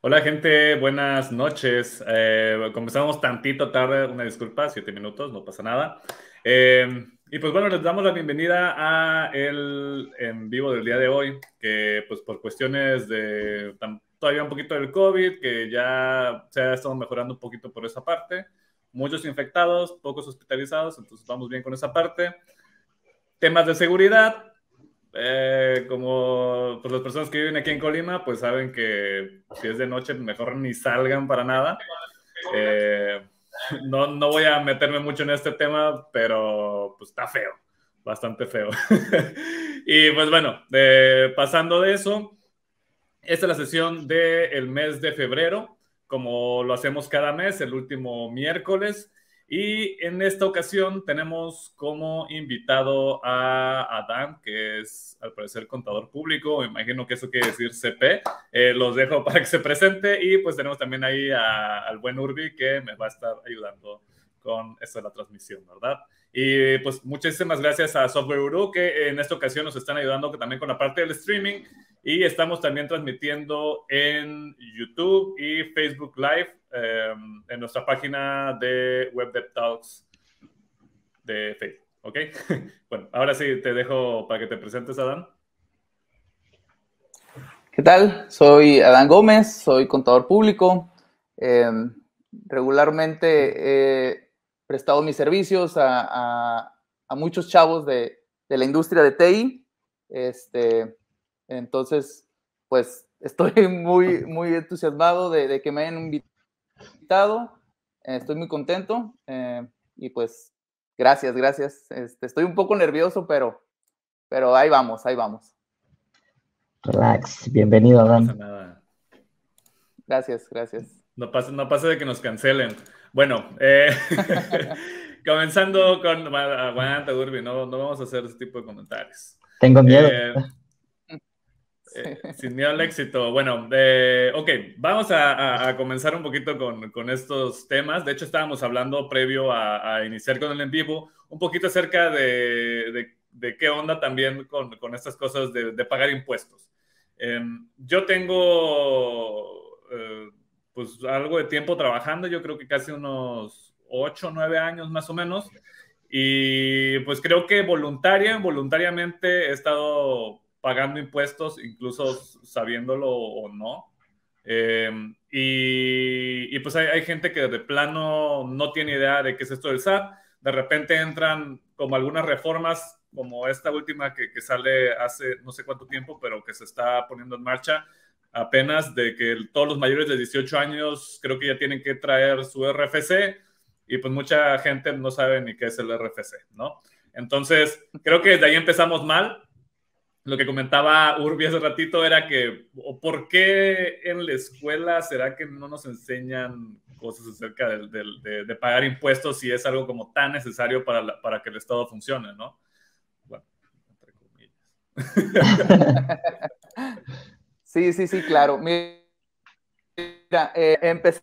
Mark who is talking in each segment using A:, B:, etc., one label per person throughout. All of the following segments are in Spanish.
A: Hola gente, buenas noches. Eh, comenzamos tantito tarde, una disculpa, siete minutos, no pasa nada. Eh, y pues bueno, les damos la bienvenida a el en vivo del día de hoy, que pues por cuestiones de todavía un poquito del COVID, que ya se ha estado mejorando un poquito por esa parte. Muchos infectados, pocos hospitalizados, entonces vamos bien con esa parte. Temas de seguridad, eh, como pues, las personas que viven aquí en Colima, pues saben que si es de noche, mejor ni salgan para nada. Eh, no, no voy a meterme mucho en este tema, pero pues está feo, bastante feo. y pues bueno, pasando de eso, esta es la sesión del mes de febrero, como lo hacemos cada mes, el último miércoles. Y en esta ocasión tenemos como invitado a Adán, que es al parecer contador público, me imagino que eso quiere decir CP. Eh, los dejo para que se presente y pues tenemos también ahí al buen Urbi que me va a estar ayudando con esto de la transmisión, ¿verdad? Y pues muchísimas gracias a Software Uru que en esta ocasión nos están ayudando también con la parte del streaming y estamos también transmitiendo en YouTube y Facebook Live Em, en nuestra página de Web Talks de Facebook. ¿Ok? bueno, ahora sí te dejo para que te presentes, Adán.
B: ¿Qué tal? Soy Adán Gómez, soy contador público. Em, regularmente he prestado mis servicios a, muchos chavos de, la industria de TI. Este, entonces, pues estoy muy, muy entusiasmado de, de que me hayan invitado invitado. Eh, estoy muy contento eh, y pues gracias, gracias. Este, estoy un poco nervioso, pero, pero ahí vamos, ahí vamos.
C: Relax, bienvenido, Adán.
B: Gracias, gracias.
A: No pasa, no pasa de que nos cancelen. Bueno, eh, comenzando con. Aguanta, Urbi, no, no vamos a hacer ese tipo de comentarios.
C: Tengo miedo.
A: Eh, sin miedo al éxito. Bueno, eh, ok, vamos a, comenzar un poquito con, con, estos temas. De hecho, estábamos hablando previo a, iniciar con el en vivo, un poquito acerca de, de, qué onda también con, con estas cosas de, pagar impuestos. Em, yo tengo eh, pues algo de tiempo trabajando, yo creo que casi unos 8 o 9 años más o menos. Y pues creo que voluntaria, voluntariamente he estado pagando impuestos, incluso sabiéndolo o no. Eh, y, pues hay, gente que de plano no tiene idea de qué es esto del SAT. De repente entran como algunas reformas, como esta última que, que sale hace no sé cuánto tiempo, pero que se está poniendo en marcha apenas de que todos los mayores de 18 años creo que ya tienen que traer su RFC y pues mucha gente no sabe ni qué es el RFC, ¿no? Entonces, creo que desde ahí empezamos mal lo que comentaba Urbi hace ratito era que, ¿por qué en la escuela será que no nos enseñan cosas acerca de, pagar impuestos si es algo como tan necesario para, para que el Estado funcione, ¿no? Bueno, entre
B: comillas. sí, sí, sí, claro. Mira, eh, empezando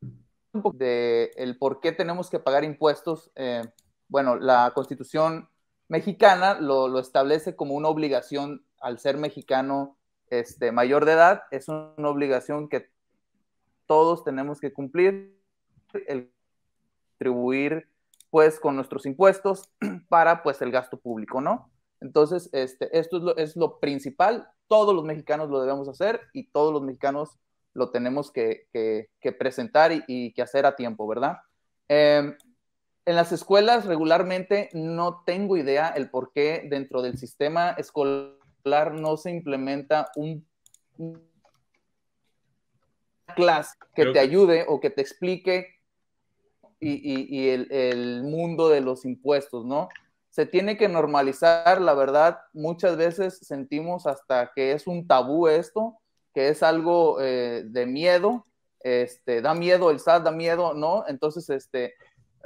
B: un poco de el por qué tenemos que pagar impuestos, eh, bueno, la Constitución mexicana lo, establece como una obligación al ser mexicano este, mayor de edad, es una obligación que todos tenemos que cumplir, el contribuir pues con nuestros impuestos para pues el gasto público, ¿no? Entonces, este, esto es lo, es lo principal, todos los mexicanos lo debemos hacer y todos los mexicanos lo tenemos que, presentar y, que hacer a tiempo, ¿verdad? Em, en las escuelas regularmente no tengo idea el por qué dentro del sistema escolar no se implementa un, clase que te ayude o que te explique y, el, mundo de los impuestos, ¿no? Se tiene que normalizar, la verdad, muchas veces sentimos hasta que es un tabú esto, que es algo eh, de miedo, este, da miedo el SAT, da miedo, ¿no? Entonces, este,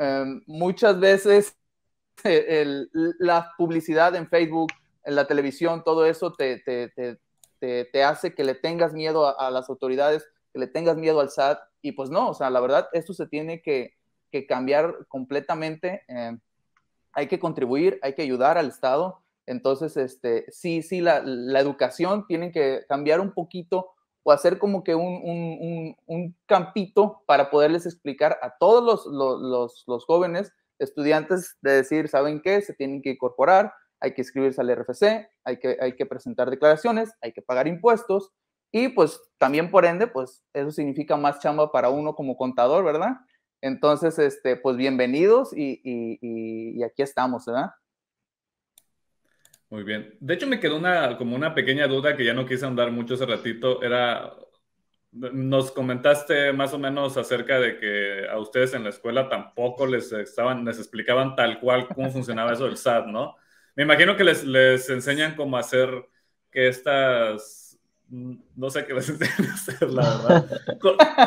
B: Em, muchas veces la publicidad en Facebook, en la televisión, todo eso te, te, hace que le tengas miedo a, las autoridades, que le tengas miedo al SAT. Y pues no, o sea, la verdad, esto se tiene que, cambiar completamente. Em, hay que contribuir, hay que ayudar al Estado. Entonces, este, sí, sí, la, educación tiene que cambiar un poquito o hacer como que un, campito para poderles explicar a todos los, los, jóvenes estudiantes de decir, ¿saben qué? Se tienen que incorporar, hay que escribirse al RFC, hay que, hay que presentar declaraciones, hay que pagar impuestos y pues también por ende, pues eso significa más chamba para uno como contador, ¿verdad? Entonces, este, pues bienvenidos y, y aquí estamos, ¿verdad?
A: Muy bien. De hecho, me quedó una, como una pequeña duda que ya no quise andar mucho ese ratito. Era, nos comentaste más o menos acerca de que a ustedes en la escuela tampoco les, estaban, les explicaban tal cual cómo funcionaba eso del SAT, ¿no? Me imagino que les, les enseñan cómo hacer que estas, no sé qué les enseñan a hacer, la verdad.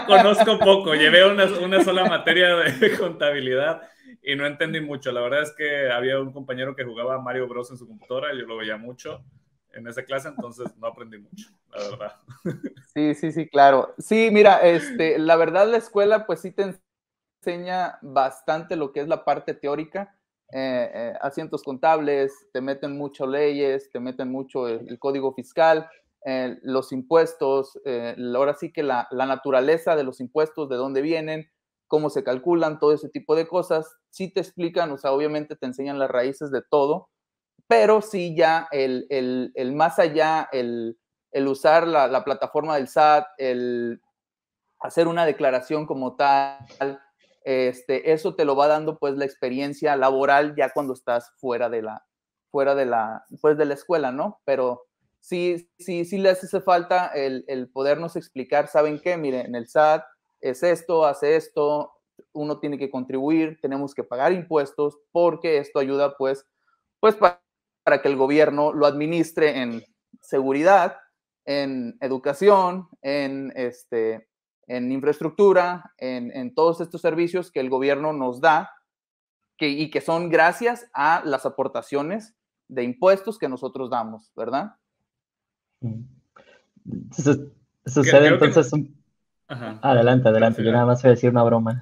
A: conozco poco, llevé una, una sola materia de contabilidad y no entendí mucho. La verdad es que había un compañero que jugaba Mario Bros en su computadora, yo lo veía mucho en esa clase, entonces no aprendí mucho, la verdad.
B: Sí, sí, sí, claro. Sí, mira, este, la verdad la escuela pues sí te enseña bastante lo que es la parte teórica, eh, eh, asientos contables, te meten mucho leyes, te meten mucho el, código fiscal, eh, los impuestos, ahora sí que la, la, naturaleza de los impuestos, de dónde vienen, cómo se calculan, todo ese tipo de cosas. Sí te explican, o sea, obviamente te enseñan las raíces de todo, pero sí ya el, el, más allá, el, el usar la, la, plataforma del SAT, el hacer una declaración como tal, este, eso te lo va dando pues la experiencia laboral ya cuando estás fuera de la, fuera de la, pues de la escuela, ¿no? Pero sí, sí, sí les hace falta el, el podernos explicar, ¿saben qué? Miren, en el SAT es esto, hace esto, uno tiene que contribuir, tenemos que pagar impuestos porque esto ayuda pues, pues para, que el gobierno lo administre en seguridad, en educación, en, este, en infraestructura, en, todos estos servicios que el gobierno nos da que, y que son gracias a las aportaciones de impuestos que nosotros damos, ¿verdad?
C: sucede entonces Adelante, adelante, yo nada más voy a decir una broma.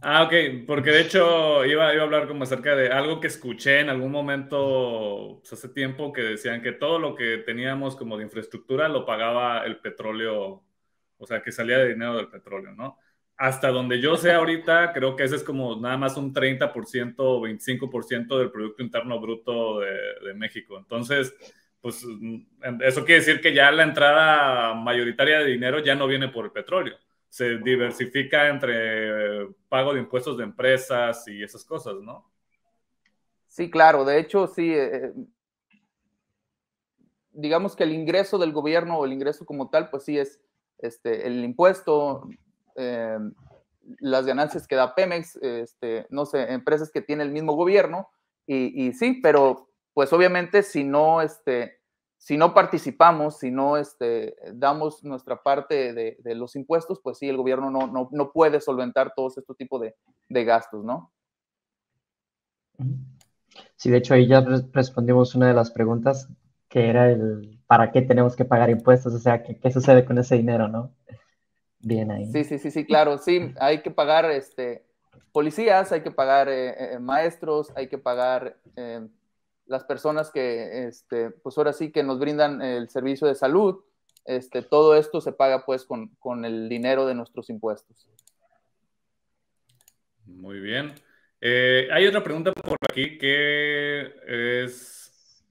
A: Ah, ok, porque de hecho iba, iba, a hablar como acerca de algo que escuché en algún momento pues, hace tiempo que decían que todo lo que teníamos como de infraestructura lo pagaba el petróleo, o sea, que salía de dinero del petróleo, ¿no? Hasta donde yo sé ahorita, creo que ese es como nada más un 30% o 25% del Producto Interno Bruto de, de México. Entonces, pues eso quiere decir que ya la entrada mayoritaria de dinero ya no viene por el petróleo. Se diversifica entre pago de impuestos de empresas y esas cosas, ¿no?
B: Sí, claro. De hecho, sí. Eh, digamos que el ingreso del gobierno o el ingreso como tal, pues sí es este, el impuesto, eh, las ganancias que da Pemex, este, no sé, empresas que tiene el mismo gobierno, y, y sí, pero pues obviamente si no, este, si no participamos, si no este, damos nuestra parte de, los impuestos, pues sí, el gobierno no, no, puede solventar todos estos tipos de, de, gastos, ¿no?
C: Sí, de hecho ahí ya respondimos una de las preguntas, que era el ¿para qué tenemos que pagar impuestos? O sea, ¿qué, qué sucede con ese dinero, no? Bien ahí.
B: Sí, sí, sí, sí, claro, sí, hay que pagar este, policías, hay que pagar eh, eh, maestros, hay que pagar... Eh, las personas que, este, pues ahora sí que nos brindan el servicio de salud, este, todo esto se paga pues con, con el dinero de nuestros impuestos.
A: Muy bien. Eh, hay otra pregunta por aquí que es,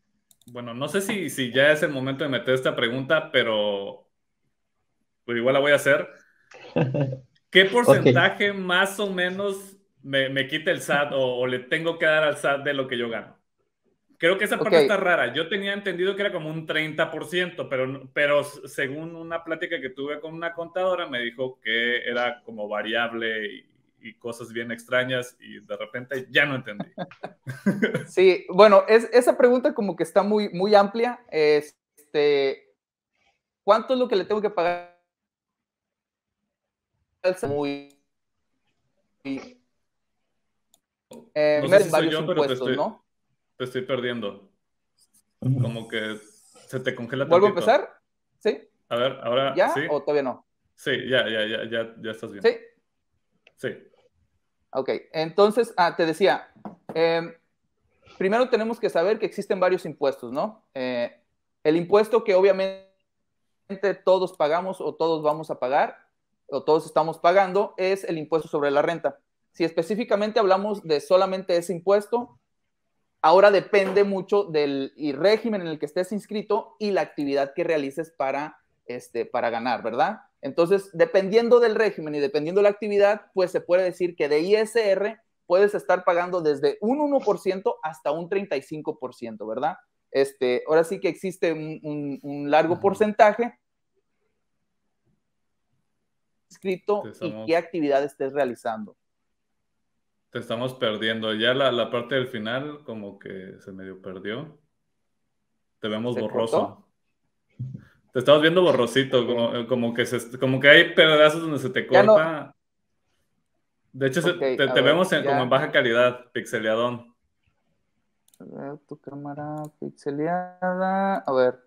A: bueno, no sé si, si ya es el momento de meter esta pregunta, pero pues igual la voy a hacer. ¿Qué porcentaje más o menos me, me quita el SAT o, o, le tengo que dar al SAT de lo que yo gano? Creo que esa parte está rara. Yo tenía entendido que era como un 30%, pero, pero según una plática que tuve con una contadora, me dijo que era como variable y, cosas bien extrañas y de repente ya no entendí.
B: Sí, bueno, es, esa pregunta como que está muy, muy amplia. Este, ¿Cuánto es lo que le tengo que pagar? Muy...
A: Eh, no sé si varios yo, impuestos, ¿no? Te estoy perdiendo. Como que se te congela.
B: ¿Vuelvo a empezar? ¿Sí?
A: A ver, ahora.
B: ¿Ya o todavía no?
A: Sí, ya, ya, ya, ya, ya estás bien.
B: ¿Sí?
A: Sí.
B: Ok, entonces, ah, te decía, em, primero tenemos que saber que existen varios impuestos, ¿no? Eh, el impuesto que obviamente todos pagamos o todos vamos a pagar o todos estamos pagando es el impuesto sobre la renta. Si específicamente hablamos de solamente ese impuesto, ahora depende mucho del régimen en el que estés inscrito y la actividad que realices para, este, para ganar, ¿verdad? Entonces, dependiendo del régimen y dependiendo de la actividad, pues se puede decir que de ISR puedes estar pagando desde un 1% hasta un 35%, ¿verdad? Este, ahora sí que existe un, largo porcentaje inscrito y qué actividad estés realizando.
A: Te estamos perdiendo. Ya la, parte del final como que se medio perdió. Te vemos borroso. Te estamos viendo borrosito, como, que como que hay pedazos donde se te corta. De hecho, te, vemos como en baja calidad, pixeleadón.
B: A ver, tu cámara pixeleada. A ver.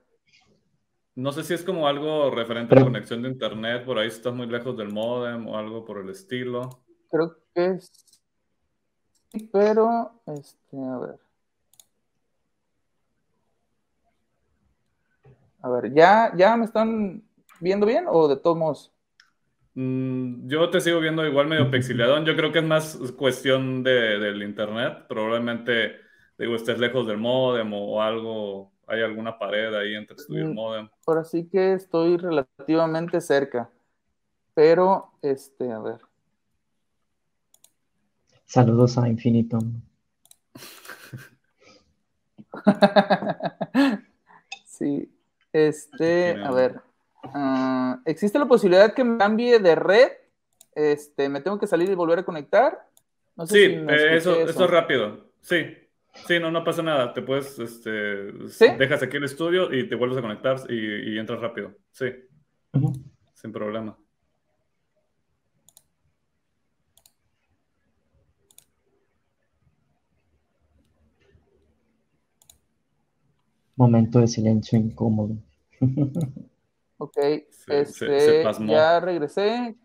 A: No sé si es como algo referente a la conexión de internet, por ahí estás muy lejos del modem o algo por el estilo.
B: Creo que es. Pero, este, a ver. A ver, ¿ya, ya me están viendo bien o de todos modos?
A: Mm, yo te sigo viendo igual medio pixeleadón. Yo creo que es más cuestión de, del internet. Probablemente, digo, estés lejos del modem o algo, hay alguna pared ahí entre tú y el mm, modem.
B: Ahora sí que estoy relativamente cerca. Pero, este, a ver.
C: Saludos a Infinito.
B: sí, este, a ver. Ah, ¿Existe la posibilidad que me cambie de red? Este, ¿Me tengo que salir y volver a conectar?
A: sí, eh, eso, eso. es rápido. Sí, sí, no, no pasa nada. Te puedes, este, dejas aquí el estudio y te vuelves a conectar y, entras rápido. Sí, sin problema.
C: Momento de silencio incómodo.
B: Ok, este, ya regresé.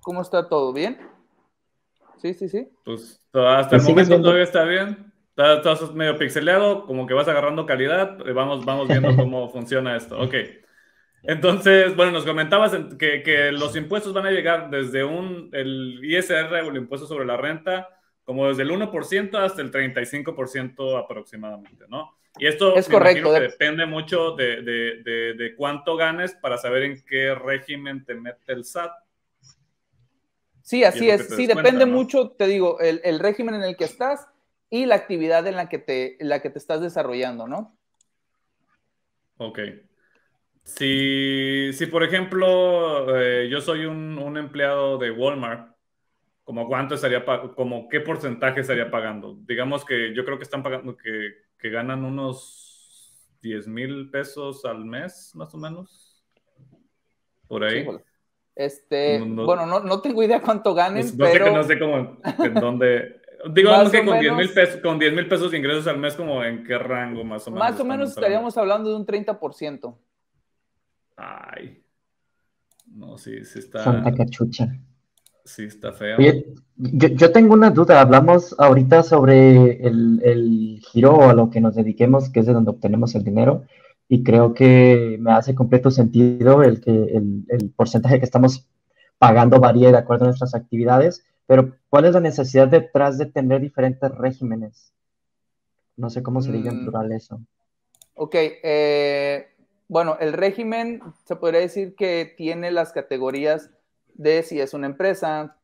B: ¿Cómo está todo? ¿Bien? Sí, sí, sí.
A: Pues hasta el momento todavía está bien. Estás medio pixeleado, como que vas agarrando calidad. Eh, vamos, vamos viendo cómo funciona esto. Ok. Entonces, bueno, nos comentabas que, que, los impuestos van a llegar desde un, el ISR o el impuesto sobre la renta, como desde el 1% hasta el 35% aproximadamente, ¿no? Y esto
B: es correcto.
A: depende mucho de, de, de, cuánto ganes para saber en qué régimen te mete el SAT.
B: Sí, así es. Sí, depende mucho, te digo, el, el, régimen en el que estás y la actividad en la que te, la que te estás desarrollando, ¿no?
A: Ok. Si, si por ejemplo, eh, yo soy un, un, empleado de Walmart, ¿como cuánto estaría, como qué porcentaje estaría pagando? Digamos que yo creo que están pagando que que ganan unos 10 mil pesos al mes, más o menos. Por ahí.
B: este, bueno, no, no, tengo idea cuánto ganen, pues, no
A: pero... Sé, no sé cómo, en dónde... Digamos que con 10 mil pesos, con 10 mil pesos de ingresos al mes, como en qué rango más o
B: menos. Más o menos estaríamos hablando de un 30%.
A: Ay. No, sí, sí está.
C: Santa cachucha.
A: Sí, está feo.
C: yo, tengo una duda. Hablamos ahorita sobre el, giro a lo que nos dediquemos, que es de donde obtenemos el dinero, y creo que me hace completo sentido el que el, porcentaje que estamos pagando varía de acuerdo a nuestras actividades, pero ¿cuál es la necesidad detrás de tener diferentes regímenes? No sé cómo se diga en mm. plural eso.
B: Ok, eh, bueno, el régimen se podría decir que tiene las categorías de si es una empresa,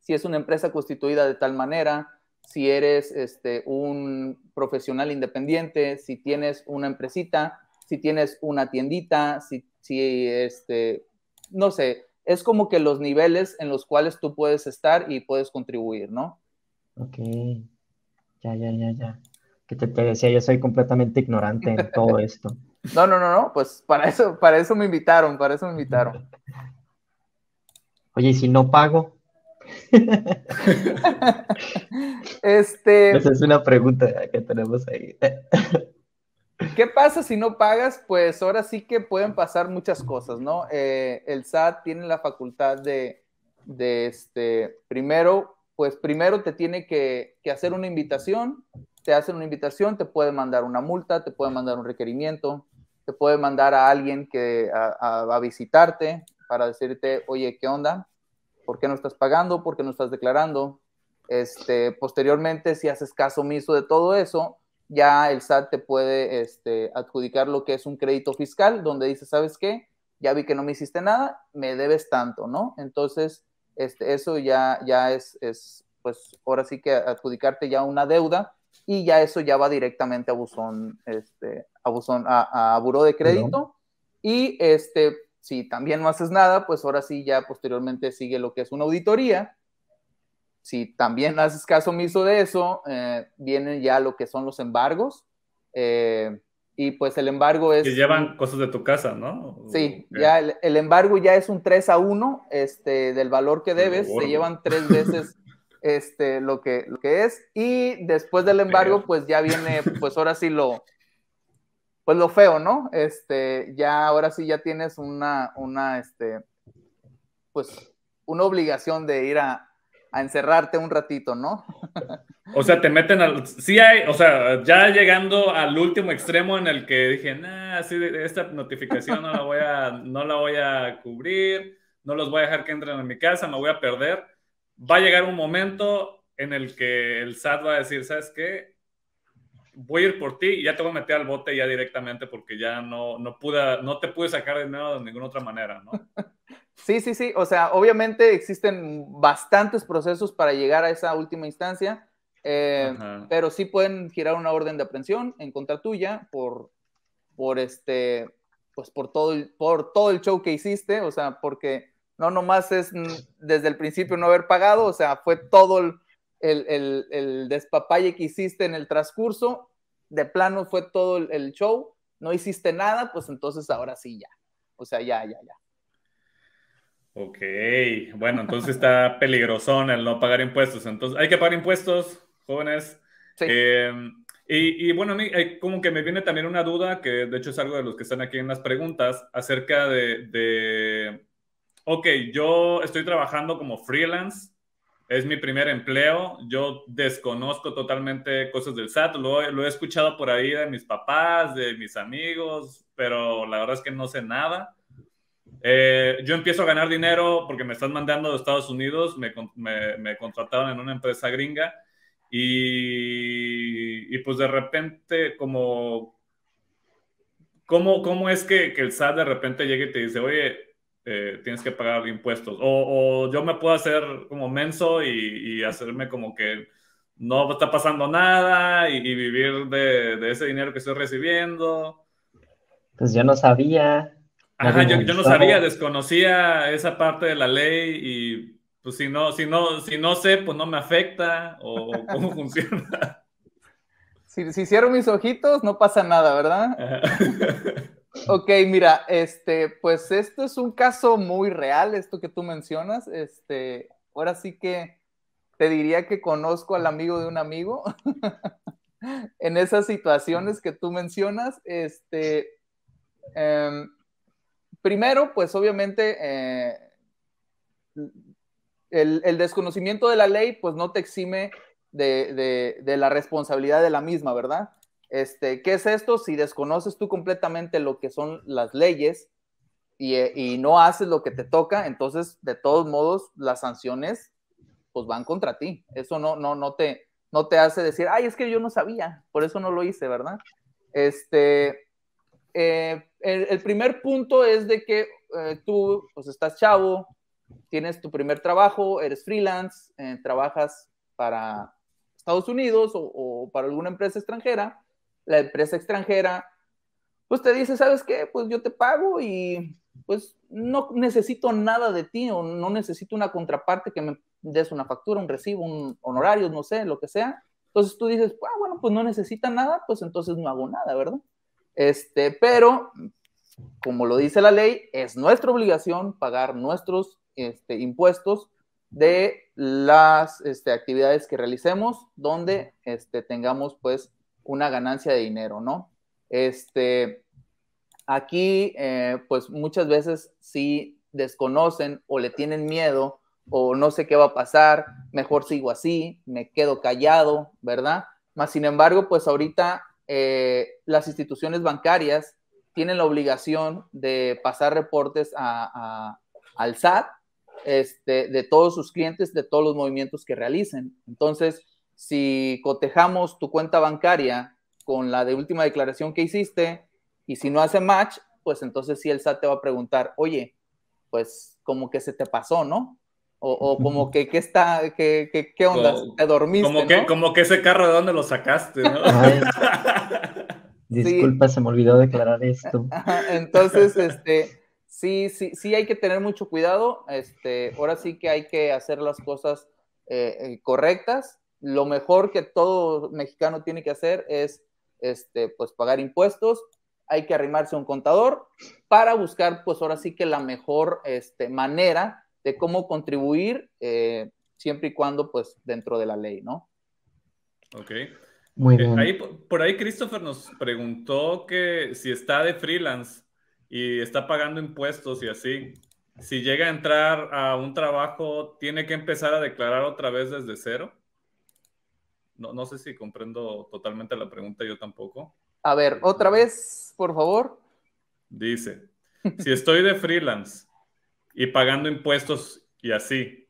B: si es una empresa constituida de tal manera, si eres este, un profesional independiente, si tienes una empresita, si tienes una tiendita, si, si este, no sé, es como que los niveles en los cuales tú puedes estar y puedes contribuir, ¿no?
C: Ok, ya, ya, ya, ya. Que te, te decía, yo soy completamente ignorante en todo esto.
B: No, no, no, no, pues para eso, para eso me invitaron, para eso me invitaron.
C: Oye, ¿y si no pago?
B: este.
C: Esa es una pregunta que tenemos ahí.
B: ¿Qué pasa si no pagas? Pues ahora sí que pueden pasar muchas cosas, ¿no? Eh, el SAT tiene la facultad de, de, este, primero, pues primero te tiene que, que, hacer una invitación te hacen una invitación, te pueden mandar una multa, te pueden mandar un requerimiento, te puede mandar a alguien que a, visitarte para decirte, oye, ¿qué onda? ¿Por qué no estás pagando? ¿Por qué no estás declarando? Este, posteriormente, si haces caso omiso de todo eso, ya el SAT te puede este, adjudicar lo que es un crédito fiscal, donde dice, ¿sabes qué? Ya vi que no me hiciste nada, me debes tanto, ¿no? Entonces, este, eso ya, ya es, es, pues ahora sí que adjudicarte ya una deuda y ya eso ya va directamente a buzón, este, a buzón, a, a buró de crédito. Y este, si también no haces nada, pues ahora sí ya posteriormente sigue lo que es una auditoría. Si también haces caso omiso de eso, eh, vienen ya lo que son los embargos. Eh, y pues el embargo es...
A: Que llevan cosas de tu casa, ¿no?
B: Sí, ya el, embargo ya es un 3 a 1 este, del valor que debes. Se llevan tres veces este, lo, que, lo que es. Y después del embargo, pues ya viene, pues ahora sí lo, pues lo feo, ¿no? Este, ya ahora sí ya tienes una, una, este, pues una obligación de ir a, a encerrarte un ratito, ¿no?
A: O sea, te meten al. Sí, hay, o sea, ya llegando al último extremo en el que dije, nah, sí, esta notificación no la voy a, no la voy a cubrir, no los voy a dejar que entren en mi casa, me voy a perder va a llegar un momento en el que el SAT va a decir, ¿sabes qué? Voy a ir por ti y ya te voy a meter al bote ya directamente porque ya no, no, pude, no te pude sacar dinero de ninguna otra manera, ¿no?
B: Sí, sí, sí. O sea, obviamente existen bastantes procesos para llegar a esa última instancia, eh, pero sí pueden girar una orden de aprehensión en contra tuya por, por este, pues por todo, el, por todo el show que hiciste, o sea, porque no nomás es desde el principio no haber pagado, o sea, fue todo el, el, el, despapalle que hiciste en el transcurso, de plano fue todo el, show, no hiciste nada, pues entonces ahora sí ya, o sea, ya, ya, ya.
A: Ok, bueno, entonces está peligrosón el no pagar impuestos, entonces hay que pagar impuestos, jóvenes. Sí. Em, y, y, bueno, a mí eh, como que me viene también una duda, que de hecho es algo de los que están aquí en las preguntas, acerca de, de ok, yo estoy trabajando como freelance, es mi primer empleo, yo desconozco totalmente cosas del SAT, lo, lo, he escuchado por ahí de mis papás, de mis amigos, pero la verdad es que no sé nada. Eh, yo empiezo a ganar dinero porque me están mandando de Estados Unidos, me, me, me contrataron en una empresa gringa y, y pues de repente como... ¿Cómo, cómo es que, que el SAT de repente llega y te dice, oye, eh, tienes que pagar impuestos. O, yo me puedo hacer como menso y, hacerme como que no está pasando nada y, vivir de, ese dinero que estoy recibiendo.
C: Pues yo no sabía.
A: Ajá, yo, no sabía, desconocía esa parte de la ley y pues si no, si no, si no sé, pues no me afecta o, cómo funciona.
B: Si, si cierro mis ojitos, no pasa nada, ¿verdad? Ok, mira, este, pues esto es un caso muy real, esto que tú mencionas. Este, ahora sí que te diría que conozco al amigo de un amigo en esas situaciones que tú mencionas. Este, em, primero, pues obviamente eh, el, desconocimiento de la ley, pues no te exime de la responsabilidad de la misma, ¿verdad? Este, ¿Qué es esto? Si desconoces tú completamente lo que son las leyes y, no haces lo que te toca, entonces de todos modos las sanciones pues van contra ti. Eso no, no, no, te, no te hace decir, ay, es que yo no sabía, por eso no lo hice, ¿verdad? Este, eh, el, primer punto es de que eh, tú pues estás chavo, tienes tu primer trabajo, eres freelance, eh, trabajas para Estados Unidos o, para alguna empresa extranjera la empresa extranjera, pues te dice, ¿sabes qué? Pues yo te pago y pues no necesito nada de ti o no necesito una contraparte que me des una factura, un recibo, un honorario, no sé, lo que sea. Entonces tú dices, ah, bueno, pues no necesita nada, pues entonces no hago nada, ¿verdad? Este, pero como lo dice la ley, es nuestra obligación pagar nuestros este, impuestos de las este, actividades que realicemos donde este, tengamos pues una ganancia de dinero, ¿no? Este, aquí, eh, pues muchas veces sí desconocen o le tienen miedo o no sé qué va a pasar, mejor sigo así, me quedo callado, ¿verdad? Más sin embargo, pues ahorita eh, las instituciones bancarias tienen la obligación de pasar reportes al SAT este, de todos sus clientes, de todos los movimientos que realicen. Entonces, si cotejamos tu cuenta bancaria con la de última declaración que hiciste y si no hace match, pues entonces sí el SAT te va a preguntar, oye, pues como que se te pasó, ¿no? O, como que, ¿qué está, qué, qué, onda? ¿Te dormiste?
A: Como que, como que ese carro de dónde lo sacaste, ¿no?
C: disculpa, se me olvidó declarar esto.
B: Entonces, este, sí, sí, sí hay que tener mucho cuidado. Este, ahora sí que hay que hacer las cosas eh, eh, correctas. Lo mejor que todo mexicano tiene que hacer es, este, pues, pagar impuestos. Hay que arrimarse a un contador para buscar, pues, ahora sí que la mejor este, manera de cómo contribuir, eh, siempre y cuando, pues, dentro de la ley, ¿no?
A: Ok. Muy bien. Ahí, por ahí Christopher nos preguntó que si está de freelance y está pagando impuestos y así, si llega a entrar a un trabajo, ¿tiene que empezar a declarar otra vez desde cero? No, no sé si comprendo totalmente la pregunta, yo tampoco.
B: A ver, otra vez, por favor.
A: Dice, si estoy de freelance y pagando impuestos y así,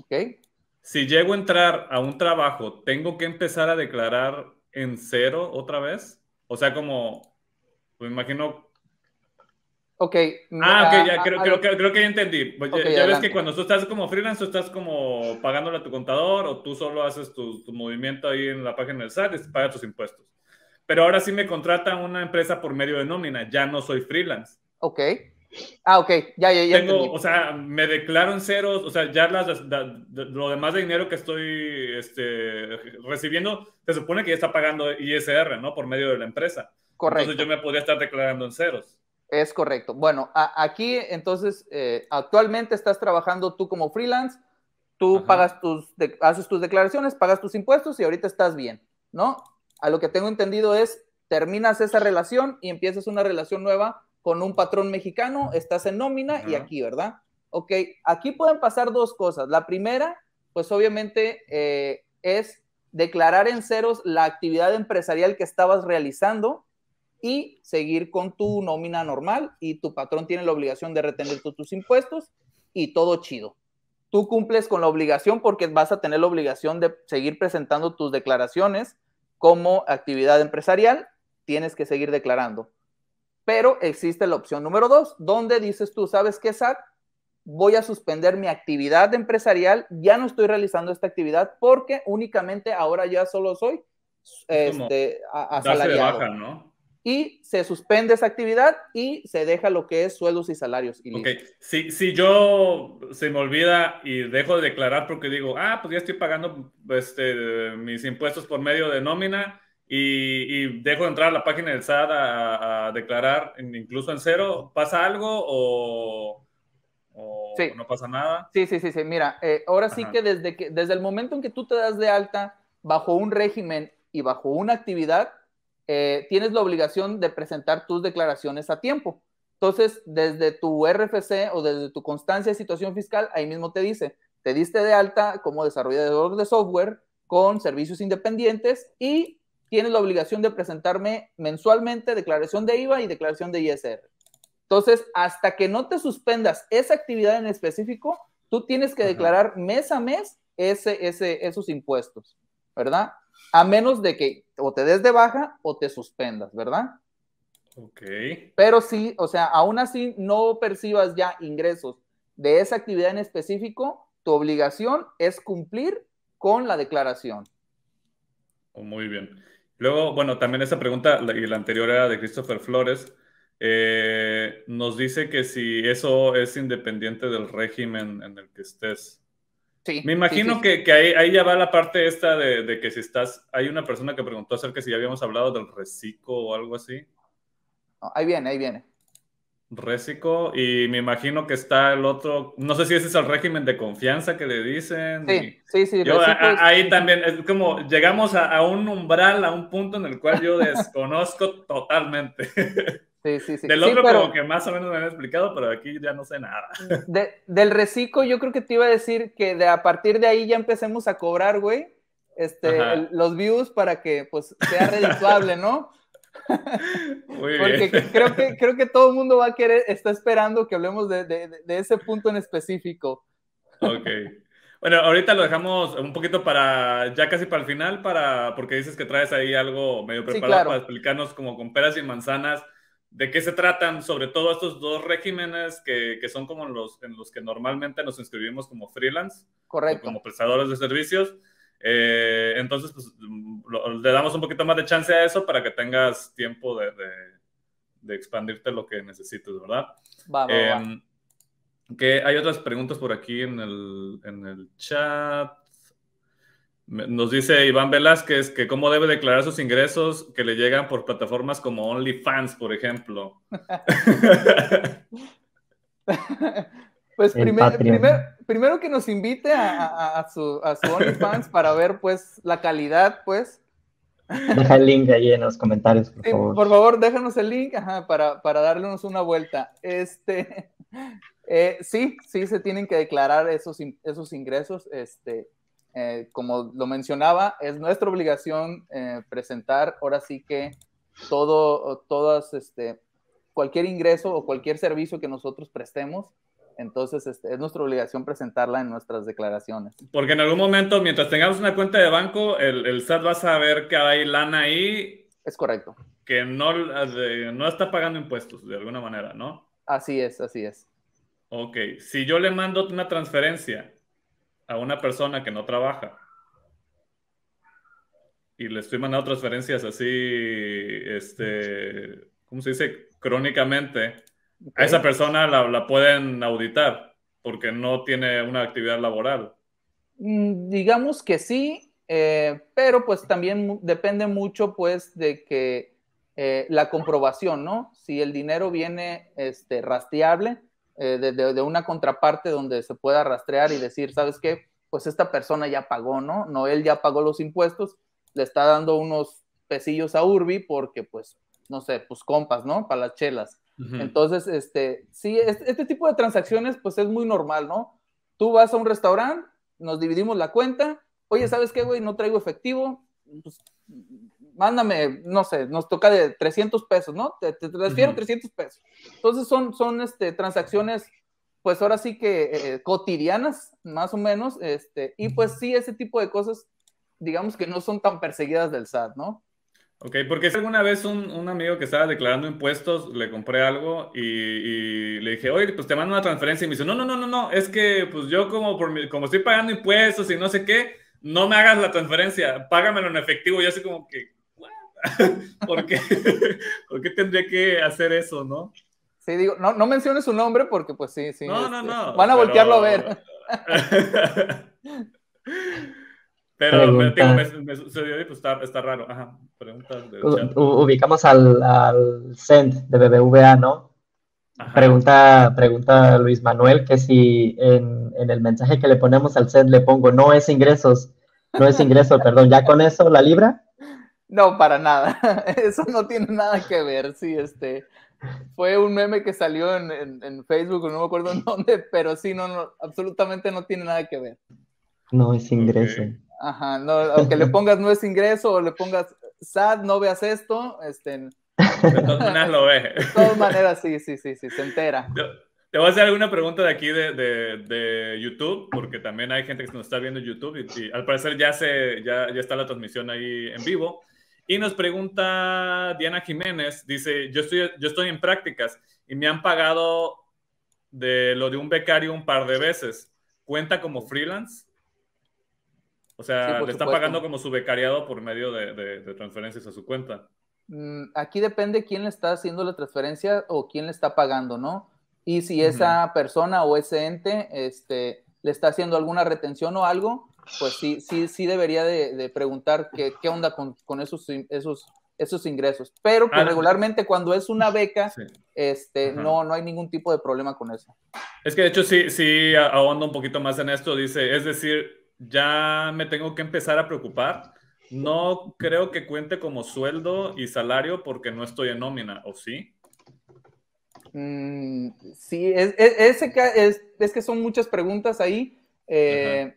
B: okay.
A: si llego a entrar a un trabajo, ¿tengo que empezar a declarar en cero otra vez? O sea, como, me imagino
B: Ok.
A: Ah, ok, ya, creo, creo, creo, que ya entendí. Pues ya, ves que cuando tú estás como freelance, tú estás como pagándole a tu contador o tú solo haces tu, tu movimiento ahí en la página del SAT y pagas tus impuestos. Pero ahora sí me contrata una empresa por medio de nómina, ya no soy freelance.
B: Ok. Ah, ok, ya, ya, ya.
A: Tengo, o sea, me declaro en ceros, o sea, ya las, lo demás de dinero que estoy este, recibiendo, se supone que ya está pagando ISR, ¿no? Por medio de la empresa.
B: Correcto.
A: Entonces yo me podría estar declarando en ceros.
B: Es correcto. Bueno, aquí entonces, eh, actualmente estás trabajando tú como freelance, tú pagas tus, haces tus declaraciones, pagas tus impuestos y ahorita estás bien, ¿no? A lo que tengo entendido es, terminas esa relación y empiezas una relación nueva con un patrón mexicano, estás en nómina y aquí, ¿verdad? Ok, aquí pueden pasar dos cosas. La primera, pues obviamente eh, es declarar en ceros la actividad empresarial que estabas realizando y seguir con tu nómina normal y tu patrón tiene la obligación de retener tus impuestos y todo chido. Tú cumples con la obligación porque vas a tener la obligación de seguir presentando tus declaraciones como actividad empresarial, tienes que seguir declarando. Pero existe la opción número dos, donde dices tú, ¿sabes qué, SAT? Voy a suspender mi actividad empresarial, ya no estoy realizando esta actividad porque únicamente ahora ya solo soy este, asalariado. Baja, ¿no? Y se suspende esa actividad y se deja lo que es sueldos y salarios. Y
A: ok, si, si yo se me olvida y dejo de declarar porque digo, ah, pues ya estoy pagando este, mis impuestos por medio de nómina y, dejo de entrar a la página del SAT a, declarar incluso en cero, ¿pasa algo o, no pasa nada?
B: Sí, sí, sí, sí. Mira, eh, ahora sí que desde, que desde el momento en que tú te das de alta bajo un régimen y bajo una actividad, eh, tienes la obligación de presentar tus declaraciones a tiempo. Entonces, desde tu RFC o desde tu constancia de situación fiscal, ahí mismo te dice, te diste de alta como desarrollador de software con servicios independientes y tienes la obligación de presentarme mensualmente declaración de IVA y declaración de ISR. Entonces, hasta que no te suspendas esa actividad en específico, tú tienes que declarar mes a mes ese, ese, esos impuestos, ¿verdad? A menos de que o te des de baja o te suspendas, ¿verdad?
A: Ok.
B: Pero sí, o sea, aún así no percibas ya ingresos de esa actividad en específico, tu obligación es cumplir con la declaración.
A: Oh, muy bien. Luego, bueno, también esa pregunta y la anterior era de Christopher Flores. Eh, nos dice que si eso es independiente del régimen en el que estés. Me imagino que, ahí, ya va la parte esta de, que si estás, hay una persona que preguntó acerca si ya habíamos hablado del reciclo o algo así.
B: ahí viene, ahí viene.
A: Reciclo, y me imagino que está el otro, no sé si ese es el régimen de confianza que le dicen.
B: Sí, sí, sí.
A: ahí también, es como llegamos a, un umbral, a un punto en el cual yo desconozco totalmente.
B: Sí, sí, sí.
A: Del otro como que más o menos me han explicado, pero aquí ya no sé nada.
B: del reciclo yo creo que te iba a decir que de a partir de ahí ya empecemos a cobrar, güey. este, los views para que pues sea redituable, ¿no? Muy Porque creo que, creo que todo el mundo va a querer, está esperando que hablemos de, de, de ese punto en específico.
A: Ok. Bueno, ahorita lo dejamos un poquito para, ya casi para el final, para, porque dices que traes ahí algo medio preparado para explicarnos como con peras y manzanas de qué se tratan, sobre todo estos dos regímenes que, que son como los en los que normalmente nos inscribimos como freelance,
B: Correcto.
A: como prestadores de servicios. Eh, entonces, pues, le damos un poquito más de chance a eso para que tengas tiempo de, de, expandirte lo que necesites, ¿verdad?
B: Va, va, va. Em,
A: que hay otras preguntas por aquí en el, en el chat. Nos dice Iván Velázquez que cómo debe declarar sus ingresos que le llegan por plataformas como OnlyFans, por ejemplo.
B: pues primero que nos invite a, su, a su OnlyFans para ver pues la calidad, pues.
C: Deja el link ahí en los comentarios, por favor.
B: Por favor, déjanos el link para, para darles una vuelta. Este, eh, sí, sí se tienen que declarar esos, esos ingresos. Este, eh, como lo mencionaba, es nuestra obligación eh, presentar ahora sí que todo, todas, este, cualquier ingreso o cualquier servicio que nosotros prestemos. Entonces, este, es nuestra obligación presentarla en nuestras declaraciones.
A: Porque en algún momento, mientras tengamos una cuenta de banco, el, el SAT va a saber que hay lana ahí.
B: Es correcto.
A: Que no, no está pagando impuestos de alguna manera, ¿no?
B: Así es, así es.
A: Ok, si yo le mando una transferencia a una persona que no trabaja y le estoy mandando transferencias así, este, ¿cómo se dice? Crónicamente, a esa persona la, pueden auditar porque no tiene una actividad laboral.
B: Mm, digamos que sí, eh, pero pues también depende mucho pues de que eh, la comprobación, ¿no? Si el dinero viene este, rastreable, eh, de, una contraparte donde se pueda rastrear y decir, ¿sabes qué? Pues esta persona ya pagó, ¿no? No, él ya pagó los impuestos, le está dando unos pesillos a Urbi porque, pues, no sé, pues compas, ¿no? Para las chelas. Entonces, este, sí, este, este, tipo de transacciones, pues es muy normal, ¿no? Tú vas a un restaurante, nos dividimos la cuenta, oye, ¿sabes qué, güey? No traigo efectivo, pues mándame, no sé, nos toca de 300 pesos, ¿no? Te, te transfiero 300 pesos. Entonces son, son este, transacciones, pues ahora sí que eh, cotidianas, más o menos, este, y pues sí, ese tipo de cosas, digamos que no son tan perseguidas del SAT, ¿no?
A: Ok, porque si alguna vez un, un, amigo que estaba declarando impuestos, le compré algo y, y, le dije, oye, pues te mando una transferencia y me dice, no, no, no, no, no, es que pues yo como, por mi, como estoy pagando impuestos y no sé qué, no me hagas la transferencia, págamelo en efectivo. Yo así como que, ¿Por qué? ¿Por qué tendría que hacer eso, no?
B: Sí, digo, no, no menciones su nombre porque pues sí, sí.
A: No, no, este, no.
B: Van a voltearlo a ver.
A: Pero me, me, sucedió y pues está, está raro. Ajá,
C: Ubicamos al, al CENT de BBVA, ¿no? Pregunta, pregunta Luis Manuel que si en, en, el mensaje que le ponemos al CENT le pongo no es ingresos, no es ingreso, perdón, ¿ya con eso la libra?
B: No, para nada. Eso no tiene nada que ver. Sí, este fue un meme que salió en, Facebook, no me acuerdo en dónde, pero sí, no, no, absolutamente no tiene nada que ver.
C: No es ingreso.
B: Ajá, no, aunque le pongas no es ingreso o le pongas sad, no veas esto, este.
A: De todas maneras lo ve.
B: De todas maneras, sí, sí, sí, sí, se entera.
A: te voy a hacer alguna pregunta de aquí de, de, YouTube, porque también hay gente que nos está viendo en YouTube y, al parecer ya, se, ya, ya está la transmisión ahí en vivo. Y nos pregunta Diana Jiménez, dice, yo estoy, yo estoy en prácticas y me han pagado de lo de un becario un par de veces. ¿Cuenta como freelance? O sea, le están pagando como su becariado por medio de, transferencias a su cuenta.
B: Mm, aquí depende quién le está haciendo la transferencia o quién le está pagando, ¿no? Y si esa persona o ese ente este, le está haciendo alguna retención o algo, pues sí, sí, sí debería de, preguntar qué, qué, onda con, con, esos, esos, esos ingresos. Pero pues, regularmente cuando es una beca, este, no, no hay ningún tipo de problema con eso.
A: Es que de hecho sí, sí ahondo un poquito más en esto. Dice, es decir, ya me tengo que empezar a preocupar. No creo que cuente como sueldo y salario porque no estoy en nómina, ¿o sí?
B: Mm, sí, es, es, es, es, que son muchas preguntas ahí. Eh,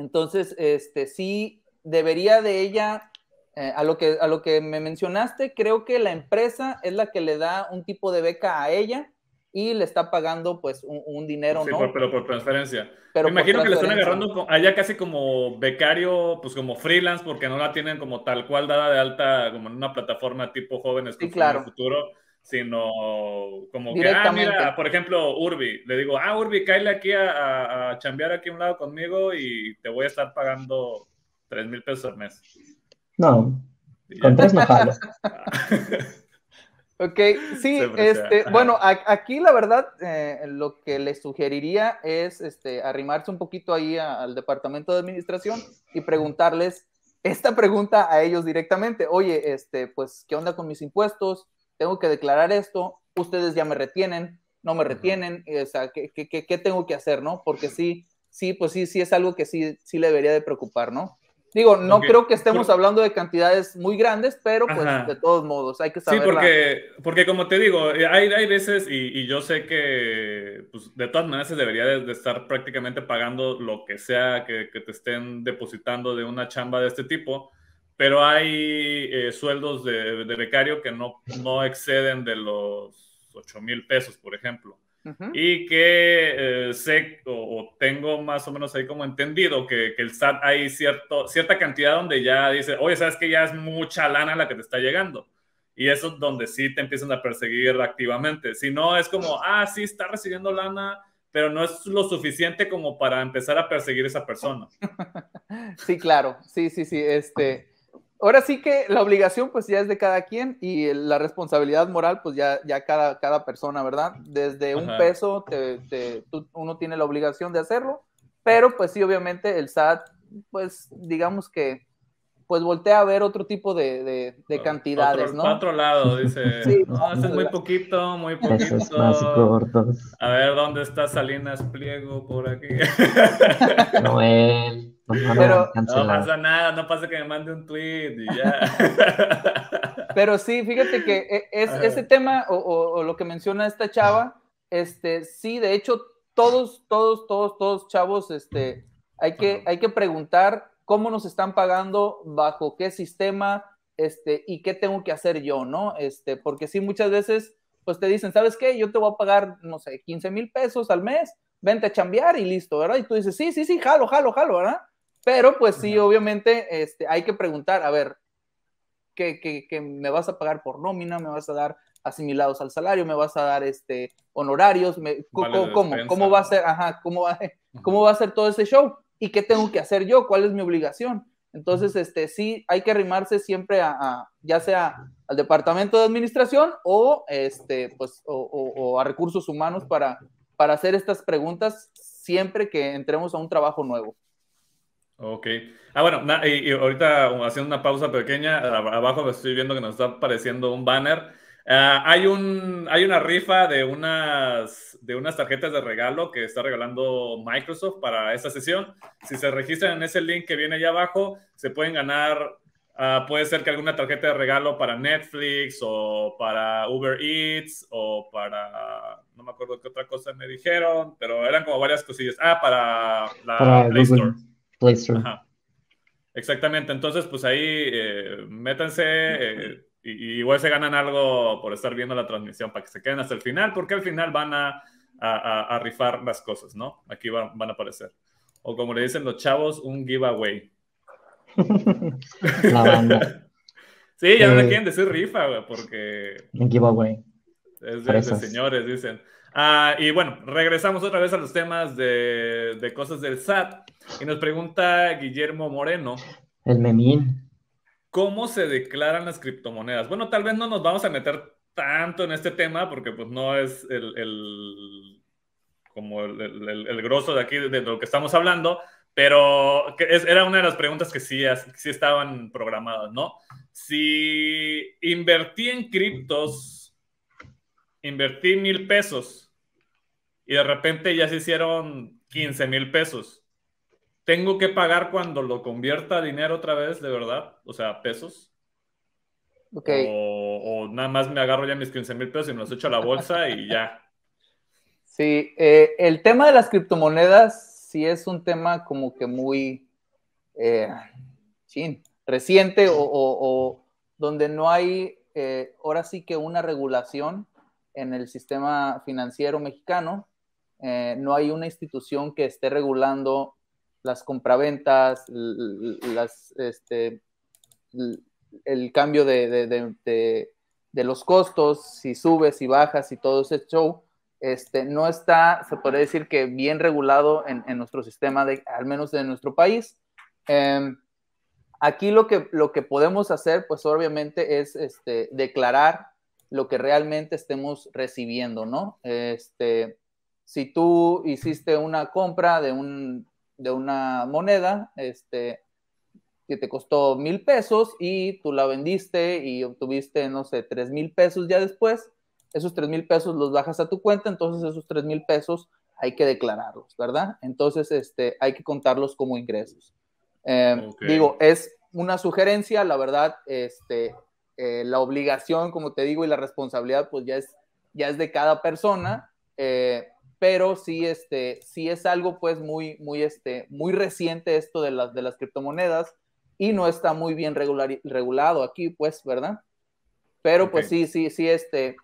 B: entonces, este, sí, debería de ella, eh, a, lo que, a lo que me mencionaste, creo que la empresa es la que le da un tipo de beca a ella y le está pagando pues un, dinero,
A: sí, ¿no? pero por transferencia. Pero Me imagino que le están agarrando allá casi como becario, pues como freelance, porque no la tienen como tal cual dada de alta como en una plataforma tipo jóvenes
B: sí, claro.
A: futuro, sino como que, ah, mira, por ejemplo, Urbi, le digo, ah, Urbi, cállate aquí a, a, chambear aquí a un lado conmigo y te voy a estar pagando 3 mil pesos al mes.
C: No, con tres no jalo.
B: Ok, sí, este, bueno, aquí la verdad eh, lo que les sugeriría es este, arrimarse un poquito ahí al departamento de administración y preguntarles esta pregunta a ellos directamente. Oye, este, pues, ¿qué onda con mis impuestos? Tengo que declarar esto, ustedes ya me retienen, no me retienen, o sea, ¿qué, qué, qué tengo que hacer, no? Porque sí, sí, pues sí, sí es algo que sí, sí le debería de preocupar, ¿no? Digo, no creo que estemos hablando de cantidades muy grandes, pero pues de todos modos hay que saber.
A: Sí, porque, porque como te digo, eh, hay, hay veces, y, yo sé que pues, de todas maneras se debería de, estar prácticamente pagando lo que sea que, que, te estén depositando de una chamba de este tipo, pero hay eh, sueldos de, de, becario que no, no exceden de los 8 mil pesos, por ejemplo y que eh, sé o, tengo más o menos ahí como entendido que, que, el SAT hay cierto, cierta cantidad donde ya dice, oye, sabes que ya es mucha lana la que te está llegando. Y eso es donde sí te empiezan a perseguir activamente. Si no, es como, ah, sí, está recibiendo lana, pero no es lo suficiente como para empezar a perseguir a esa persona.
B: Sí, claro, sí, sí, sí. Este, ahora sí que la obligación pues ya es de cada quien y la responsabilidad moral pues ya, ya cada, cada persona, ¿verdad? Desde un peso uno tiene la obligación de hacerlo, pero pues sí, obviamente el SAT pues digamos que pues voltea a ver otro tipo de, de, cantidades, ¿no?
A: otro lado, dice, sí, no, es muy poquito, muy poquito. Es más A ver, ¿dónde está Salinas Pliego por aquí?
C: Noel.
A: Pero, no pasa nada, no pasa que me mande un tweet y ya.
B: Pero sí, fíjate que e, es, ese tema o, o, lo que menciona esta chava, este, sí, de hecho, todos, todos, todos, todos chavos, este, hay que, hay que preguntar cómo nos están pagando, bajo qué sistema, este, y qué tengo que hacer yo, ¿no? Este, porque sí, muchas veces, pues te dicen, ¿sabes qué? Yo te voy a pagar, no sé, 15 mil pesos al mes, vente a chambear y listo, ¿verdad? Y tú dices, sí, sí, sí, jalo, jalo, jalo, ¿verdad? Pero pues sí, obviamente este, hay que preguntar, a ver, ¿qué, me vas a pagar por nómina? ¿Me vas a dar asimilados al salario? ¿Me vas a dar este, honorarios? ¿cómo, cómo, va a ser? Ajá, ¿cómo va, ¿cómo va a ser todo ese show? ¿Y qué tengo que hacer yo? ¿Cuál es mi obligación? Entonces, este, sí, hay que arrimarse siempre a, ya sea al departamento de administración o, este, pues, o, a recursos humanos para, para hacer estas preguntas siempre que entremos a un trabajo nuevo.
A: Ok. Ah, bueno, y, ahorita haciendo una pausa pequeña, abajo me estoy viendo que nos está apareciendo un banner. Ah, hay, un, hay una rifa de unas, de unas tarjetas de regalo que está regalando Microsoft para esta sesión. Si se registran en ese link que viene allá abajo, se pueden ganar, ah, puede ser que alguna tarjeta de regalo para Netflix o para Uber Eats o para, no me acuerdo qué otra cosa me dijeron, pero eran como varias cosillas. Ah, para la Play Store. Exactamente, entonces pues ahí eh, métanse eh, y, igual se ganan algo por estar viendo la transmisión para que se queden hasta el final, porque al final van a, a, rifar las cosas, ¿no? Aquí van, van, a aparecer. O como le dicen los chavos, un giveaway.
C: la banda.
A: sí, ya no le eh, quieren decir rifa, güey, porque...
C: Un giveaway.
A: Es de, de señores, dicen. Ah, y bueno, regresamos otra vez a los temas de, de, cosas del SAT. Y nos pregunta Guillermo Moreno.
C: El memín.
A: ¿Cómo se declaran las criptomonedas? Bueno, tal vez no nos vamos a meter tanto en este tema porque pues no es el, el como el, el, el, grosso de aquí de lo que estamos hablando, pero es, era una de las preguntas que sí, sí estaban programadas, ¿no? Si invertí en criptos invertí mil pesos y de repente ya se hicieron 15 mil pesos. ¿Tengo que pagar cuando lo convierta a dinero otra vez, de verdad? O sea, pesos.
B: Okay.
A: O, nada más me agarro ya mis 15 mil pesos y me los echo a la bolsa y ya.
B: Sí, eh, el tema de las criptomonedas sí es un tema como que muy... Eh, reciente o, donde no hay, eh, ahora sí que una regulación en el sistema financiero mexicano, eh, no hay una institución que esté regulando las compraventas, este, el cambio de, los costos, si subes y bajas y todo ese show, este, no está, se puede decir que bien regulado en, nuestro sistema, de, al menos en nuestro país. Em, aquí lo que, lo que podemos hacer, pues obviamente es este, declarar lo que realmente estemos recibiendo, ¿no? Este, si tú hiciste una compra de, un, de una moneda, este, que te costó mil pesos y tú la vendiste y obtuviste, no sé, tres mil pesos ya después, esos tres mil pesos los bajas a tu cuenta, entonces esos tres mil pesos hay que declararlos, ¿verdad? Entonces, este, hay que contarlos como ingresos. Em, digo, es una sugerencia, la verdad, este, eh, la obligación, como te digo, y la responsabilidad, pues ya es, ya es de cada persona, eh, pero sí, este, sí es algo, pues, muy, muy, este, muy reciente esto de las, de las criptomonedas y no está muy bien regulado aquí, pues, ¿verdad? Pero pues sí, sí, sí, este,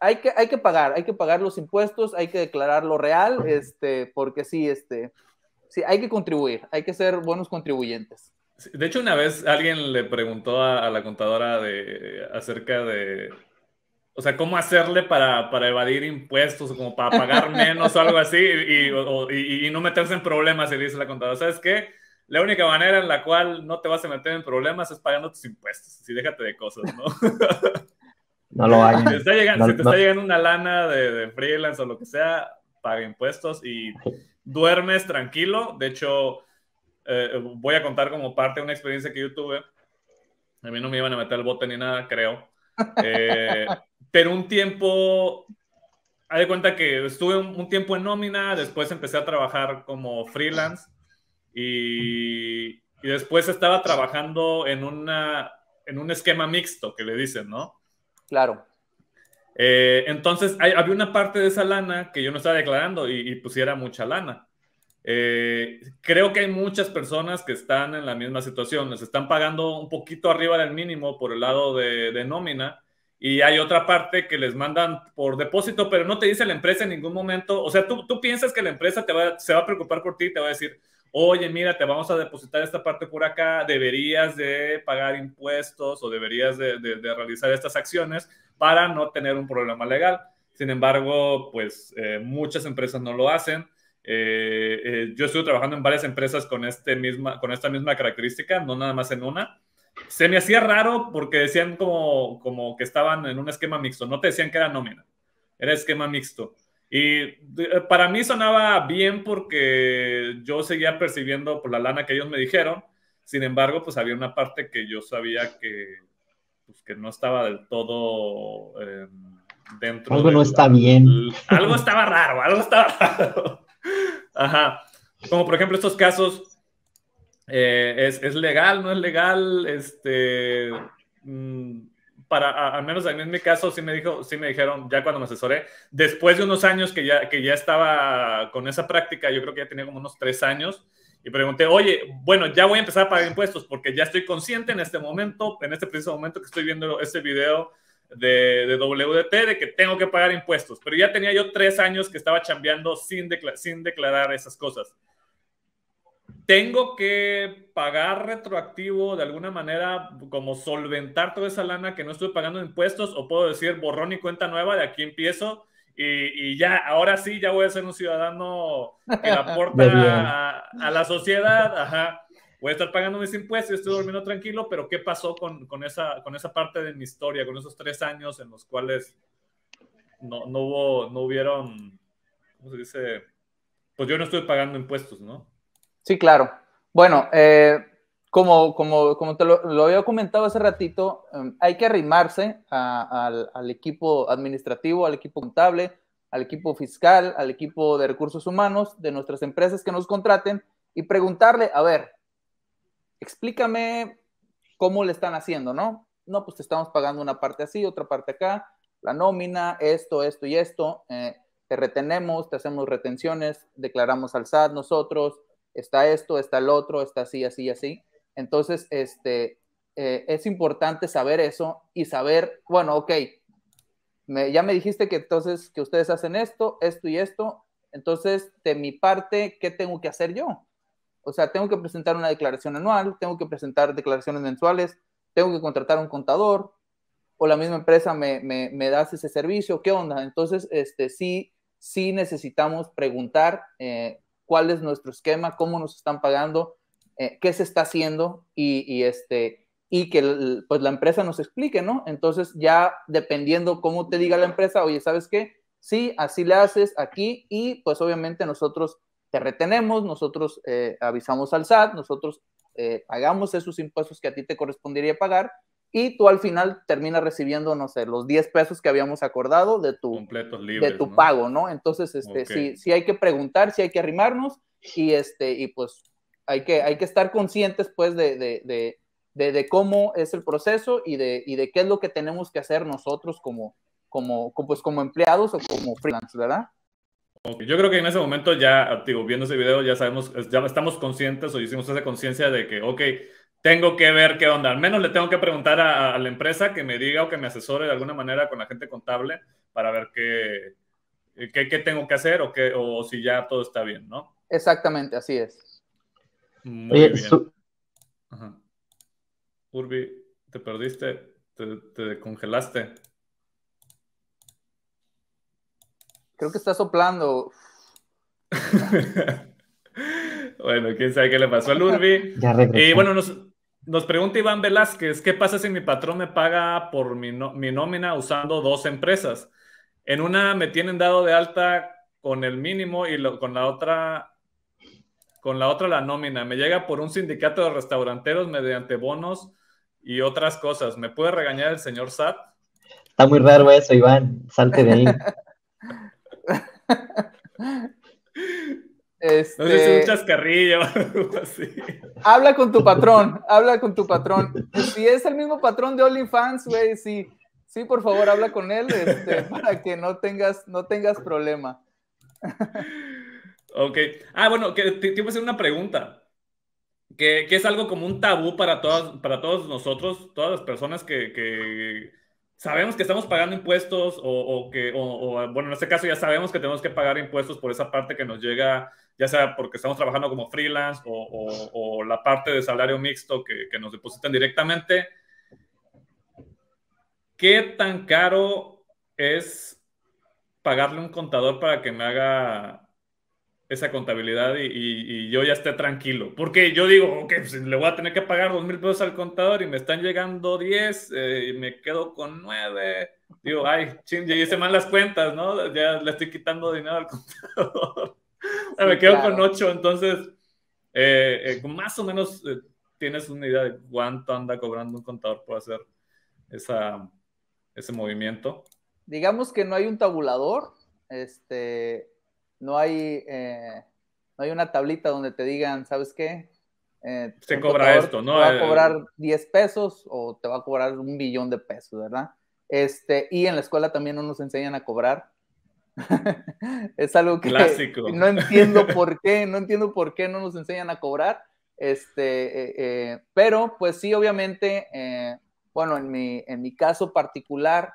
B: hay que, hay que pagar, hay que pagar los impuestos, hay que declarar lo real, este, porque sí, este, sí, hay que contribuir, hay que ser buenos contribuyentes.
A: De hecho, una vez alguien le preguntó a, la contadora de, acerca de, o sea, cómo hacerle para, para evadir impuestos o como para pagar menos o algo así y, y, no meterse en problemas, y dice la contadora, ¿sabes qué? la única manera en la cual no te vas a meter en problemas es pagando tus impuestos. Si déjate de cosas, ¿no?
C: No lo hay.
A: Si te está llegando, está llegando una lana de, freelance o lo que sea, paga impuestos y duermes tranquilo. De hecho, eh, voy a contar como parte de una experiencia que yo tuve. A mí no me iban a meter el bote ni nada, creo. Eh, pero un tiempo, haz de cuenta que estuve un tiempo en nómina, después empecé a trabajar como freelance y, después estaba trabajando en, una, en un esquema mixto que le dicen, ¿no?
B: Claro.
A: Eh, entonces, había una parte de esa lana que yo no estaba declarando y, pusiera mucha lana. Eh, creo que hay muchas personas que están en la misma situación, les están pagando un poquito arriba del mínimo por el lado de, nómina y hay otra parte que les mandan por depósito, pero no te dice la empresa en ningún momento, o sea, tú, tú piensas que la empresa te va, se va a preocupar por ti, te va a decir, oye, mira, te vamos a depositar esta parte por acá, deberías de pagar impuestos o deberías de, realizar estas acciones para no tener un problema legal. Sin embargo, pues eh, muchas empresas no lo hacen. Eh, eh, yo estuve trabajando en varias empresas con, este misma, con esta misma característica, no nada más en una. Se me hacía raro porque decían como, como que estaban en un esquema mixto, no te decían que era nómina, era esquema mixto. Y eh, para mí sonaba bien porque yo seguía percibiendo por la lana que ellos me dijeron. Sin embargo, pues había una parte que yo sabía que, pues, que no estaba del todo eh, dentro.
C: Algo no está bien.
A: Algo estaba raro, algo estaba raro. Ajá. Como por ejemplo estos casos, eh, ¿es, ¿es, legal? ¿No es legal? Este, mm, para, al menos en mi caso, sí me, dijo, sí me dijeron, ya cuando me asesoré, después de unos años que ya, que ya estaba con esa práctica, yo creo que ya tenía como unos tres años, y pregunté, oye, bueno, ya voy a empezar a pagar impuestos porque ya estoy consciente en este momento, en este preciso momento que estoy viendo este video de, de WDT, de que tengo que pagar impuestos, pero ya tenía yo tres años que estaba chambeando sin, sin declarar esas cosas tengo que pagar retroactivo de alguna manera, como solventar toda esa lana que no estoy pagando impuestos, o puedo decir borrón y cuenta nueva, de aquí empiezo y, ya, ahora sí, ya voy a ser un ciudadano que aporta a, la sociedad, ajá. Voy a estar pagando mis impuestos, y estoy durmiendo tranquilo, pero ¿qué pasó con, con, esa, con esa parte de mi historia, con esos tres años en los cuales no, no hubo, no hubieron, ¿cómo se dice? Pues yo no estoy pagando impuestos, ¿no?
B: Sí, claro. Bueno, eh, como, como, como te lo, había comentado hace ratito, em, hay que arrimarse al, equipo administrativo, al equipo contable, al equipo fiscal, al equipo de recursos humanos de nuestras empresas que nos contraten y preguntarle, a ver, explícame cómo le están haciendo, ¿no? No, pues te estamos pagando una parte así, otra parte acá, la nómina, esto, esto y esto, eh, te retenemos, te hacemos retenciones, declaramos al SAT nosotros, está esto, está el otro, está así, así, así. Entonces, este, eh, es importante saber eso y saber, bueno, ok, ya me dijiste que entonces que ustedes hacen esto, esto y esto, entonces de mi parte, ¿qué tengo que hacer yo? O sea, tengo que presentar una declaración anual, tengo que presentar declaraciones mensuales, tengo que contratar un contador, o la misma empresa me, me, me das ese servicio, ¿qué onda? Entonces, este, sí, sí necesitamos preguntar eh, cuál es nuestro esquema, cómo nos están pagando, eh, qué se está haciendo y, este, y que pues, la empresa nos explique, ¿no? Entonces ya dependiendo cómo te diga la empresa, oye, ¿sabes qué? Sí, así le haces aquí y pues obviamente nosotros te retenemos, nosotros eh, avisamos al SAT, nosotros pagamos esos impuestos que a ti te correspondería pagar y tú al final terminas recibiendo, no sé, los 10 pesos que habíamos acordado de tu, de tu pago, ¿no? Entonces, este, sí, sí hay que preguntar, sí hay que arrimarnos y, este, y pues hay que, hay que estar conscientes pues de, de, de, de cómo es el proceso y de, y de qué es lo que tenemos que hacer nosotros como, como, pues, como empleados o como freelance, ¿verdad?
A: Yo creo que en ese momento ya, digo, viendo ese video, ya sabemos, ya estamos conscientes o hicimos esa conciencia de que, ok, tengo que ver qué onda. Al menos le tengo que preguntar a, la empresa que me diga o que me asesore de alguna manera con la gente contable para ver qué, qué, tengo que hacer o, qué, o si ya todo está bien, ¿no?
B: Exactamente, así es.
A: Muy bien. Urbi, te perdiste, te, te congelaste.
B: Creo que está soplando.
A: bueno, quién sabe qué le pasó al Urbi. y bueno, nos, nos pregunta Iván Velázquez, ¿qué pasa si mi patrón me paga por mi, nómina usando dos empresas? En una me tienen dado de alta con el mínimo y con la otra con la otra la nómina. Me llega por un sindicato de restauranteros mediante bonos y otras cosas. ¿Me puede regañar el señor SAT?
C: Está muy raro eso, Iván. Salte de ahí.
B: Este...
A: No sé si un chascarrillo o algo así.
B: Habla con tu patrón, habla con tu patrón. Si es el mismo patrón de OnlyFans, güey, sí, sí, por favor, habla con él este, para que no tengas, no tengas problema.
A: Ok. Ah, bueno, que te, iba a hacer una pregunta. Que, que, es algo como un tabú para, todas, para todos nosotros, todas las personas que, que sabemos que estamos pagando impuestos o, o que, o, o, bueno, en este caso ya sabemos que tenemos que pagar impuestos por esa parte que nos llega ya sea porque estamos trabajando como freelance o, la parte de salario mixto que, nos depositan directamente. ¿Qué tan caro es pagarle un contador para que me haga esa contabilidad y, yo ya esté tranquilo? Porque yo digo, ok, pues le voy a tener que pagar dos mil pesos al contador y me están llegando 10 eh, y me quedo con 9. Digo, ay, ching, ya hice mal las cuentas, ¿no? Ya le estoy quitando dinero al contador me quedo con ocho, entonces, eh, eh, más o menos eh, tienes una idea de cuánto anda cobrando un contador por hacer esa, ese movimiento.
B: Digamos que no hay un tabulador, este, no hay, no hay una tablita donde te digan, ¿sabes qué?
A: Se cobra esto, ¿no?
B: Te va a cobrar 10 pesos o te va a cobrar un billón de pesos, ¿verdad? Este, y en la escuela también no nos enseñan a cobrar. es algo que no entiendo por qué, no entiendo por qué no nos enseñan a cobrar. Este, eh, eh, pero pues sí, obviamente, eh, bueno, en mi, en mi caso particular,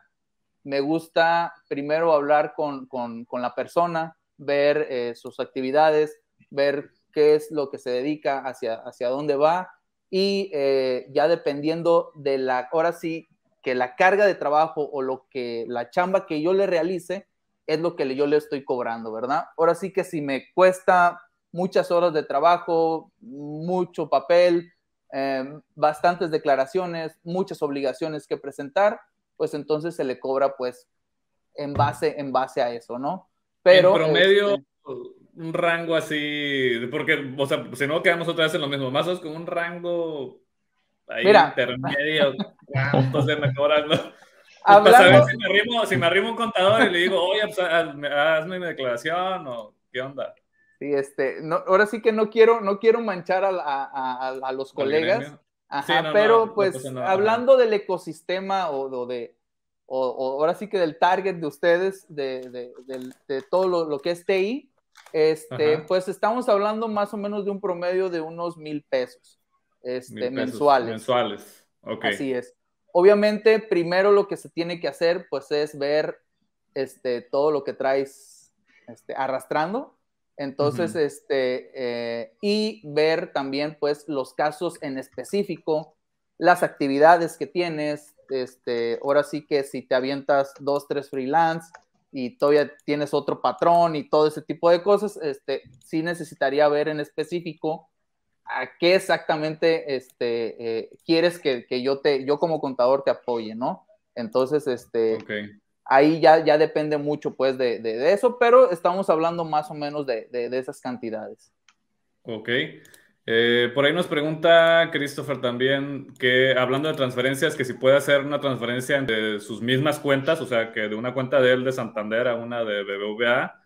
B: me gusta primero hablar con, con, con la persona, ver sus actividades, ver qué es lo que se dedica, hacia, hacia dónde va y ya dependiendo de la, ahora sí, que la carga de trabajo o lo que la chamba que yo le realice, es lo que yo le estoy cobrando, ¿verdad? Ahora sí que si me cuesta muchas horas de trabajo, mucho papel, em, bastantes declaraciones, muchas obligaciones que presentar, pues entonces se le cobra pues en base, en base a eso, ¿no?
A: Pero... En promedio, este, un rango así, porque, o sea, si no quedamos otra vez en lo mismo, más o menos con un rango ahí intermedio, ¿cuánto se me cobran? Hablando... si, me arrimo, si me arrimo un contador y le digo, oye, pues, hazme mi declaración o qué onda.
B: Sí, este, no, ahora sí que no quiero, no quiero manchar a, a, a, los colegas, Ajá, pero pues hablando del ecosistema o, de, o, ahora sí que del target de ustedes, de, de, de todo lo, lo, que es TI, este, pues estamos hablando más o menos de un promedio de unos mil pesos. este, mensuales.
A: Mensuales, ok.
B: Así es. Obviamente, primero lo que se tiene que hacer, pues, es ver este, todo lo que traes este, arrastrando. Entonces, este, eh, y ver también, pues, los casos en específico, las actividades que tienes. Este, ahora sí que si te avientas dos, tres freelance y todavía tienes otro patrón y todo ese tipo de cosas, este, sí necesitaría ver en específico a qué exactamente este, eh, quieres que, yo, te, yo como contador te apoye, ¿no? Entonces, este, ahí ya, ya depende mucho pues de, eso, pero estamos hablando más o menos de, esas cantidades.
A: Ok. Eh, por ahí nos pregunta Christopher también que hablando de transferencias, que si puede hacer una transferencia entre sus mismas cuentas, o sea, que de una cuenta de él de Santander a una de BBVA,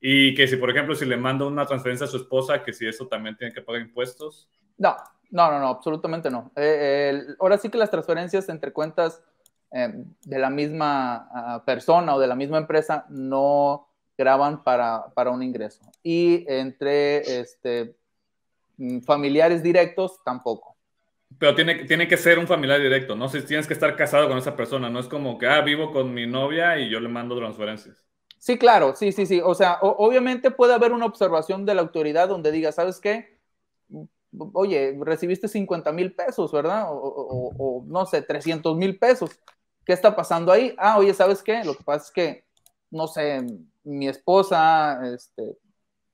A: y que si, por ejemplo, si le manda una transferencia a su esposa, que si eso también tiene que pagar impuestos.
B: No, no, no, no absolutamente no. Eh, ahora sí que las transferencias entre cuentas eh, de la misma ah, persona o de la misma empresa no graban para, para un ingreso. Y entre este, familiares directos tampoco.
A: Pero tiene, tiene que ser un familiar directo, ¿no? Si tienes que estar casado con esa persona, no es como que, ah, vivo con mi novia y yo le mando transferencias.
B: Sí, claro, sí, sí, sí. O sea, obviamente puede haber una observación de la autoridad donde diga, ¿sabes qué? Oye, recibiste 50 mil pesos, ¿verdad? O, no sé, 300 mil pesos. ¿Qué está pasando ahí? Ah, oye, ¿sabes qué? Lo que pasa es que, no sé, mi esposa, este,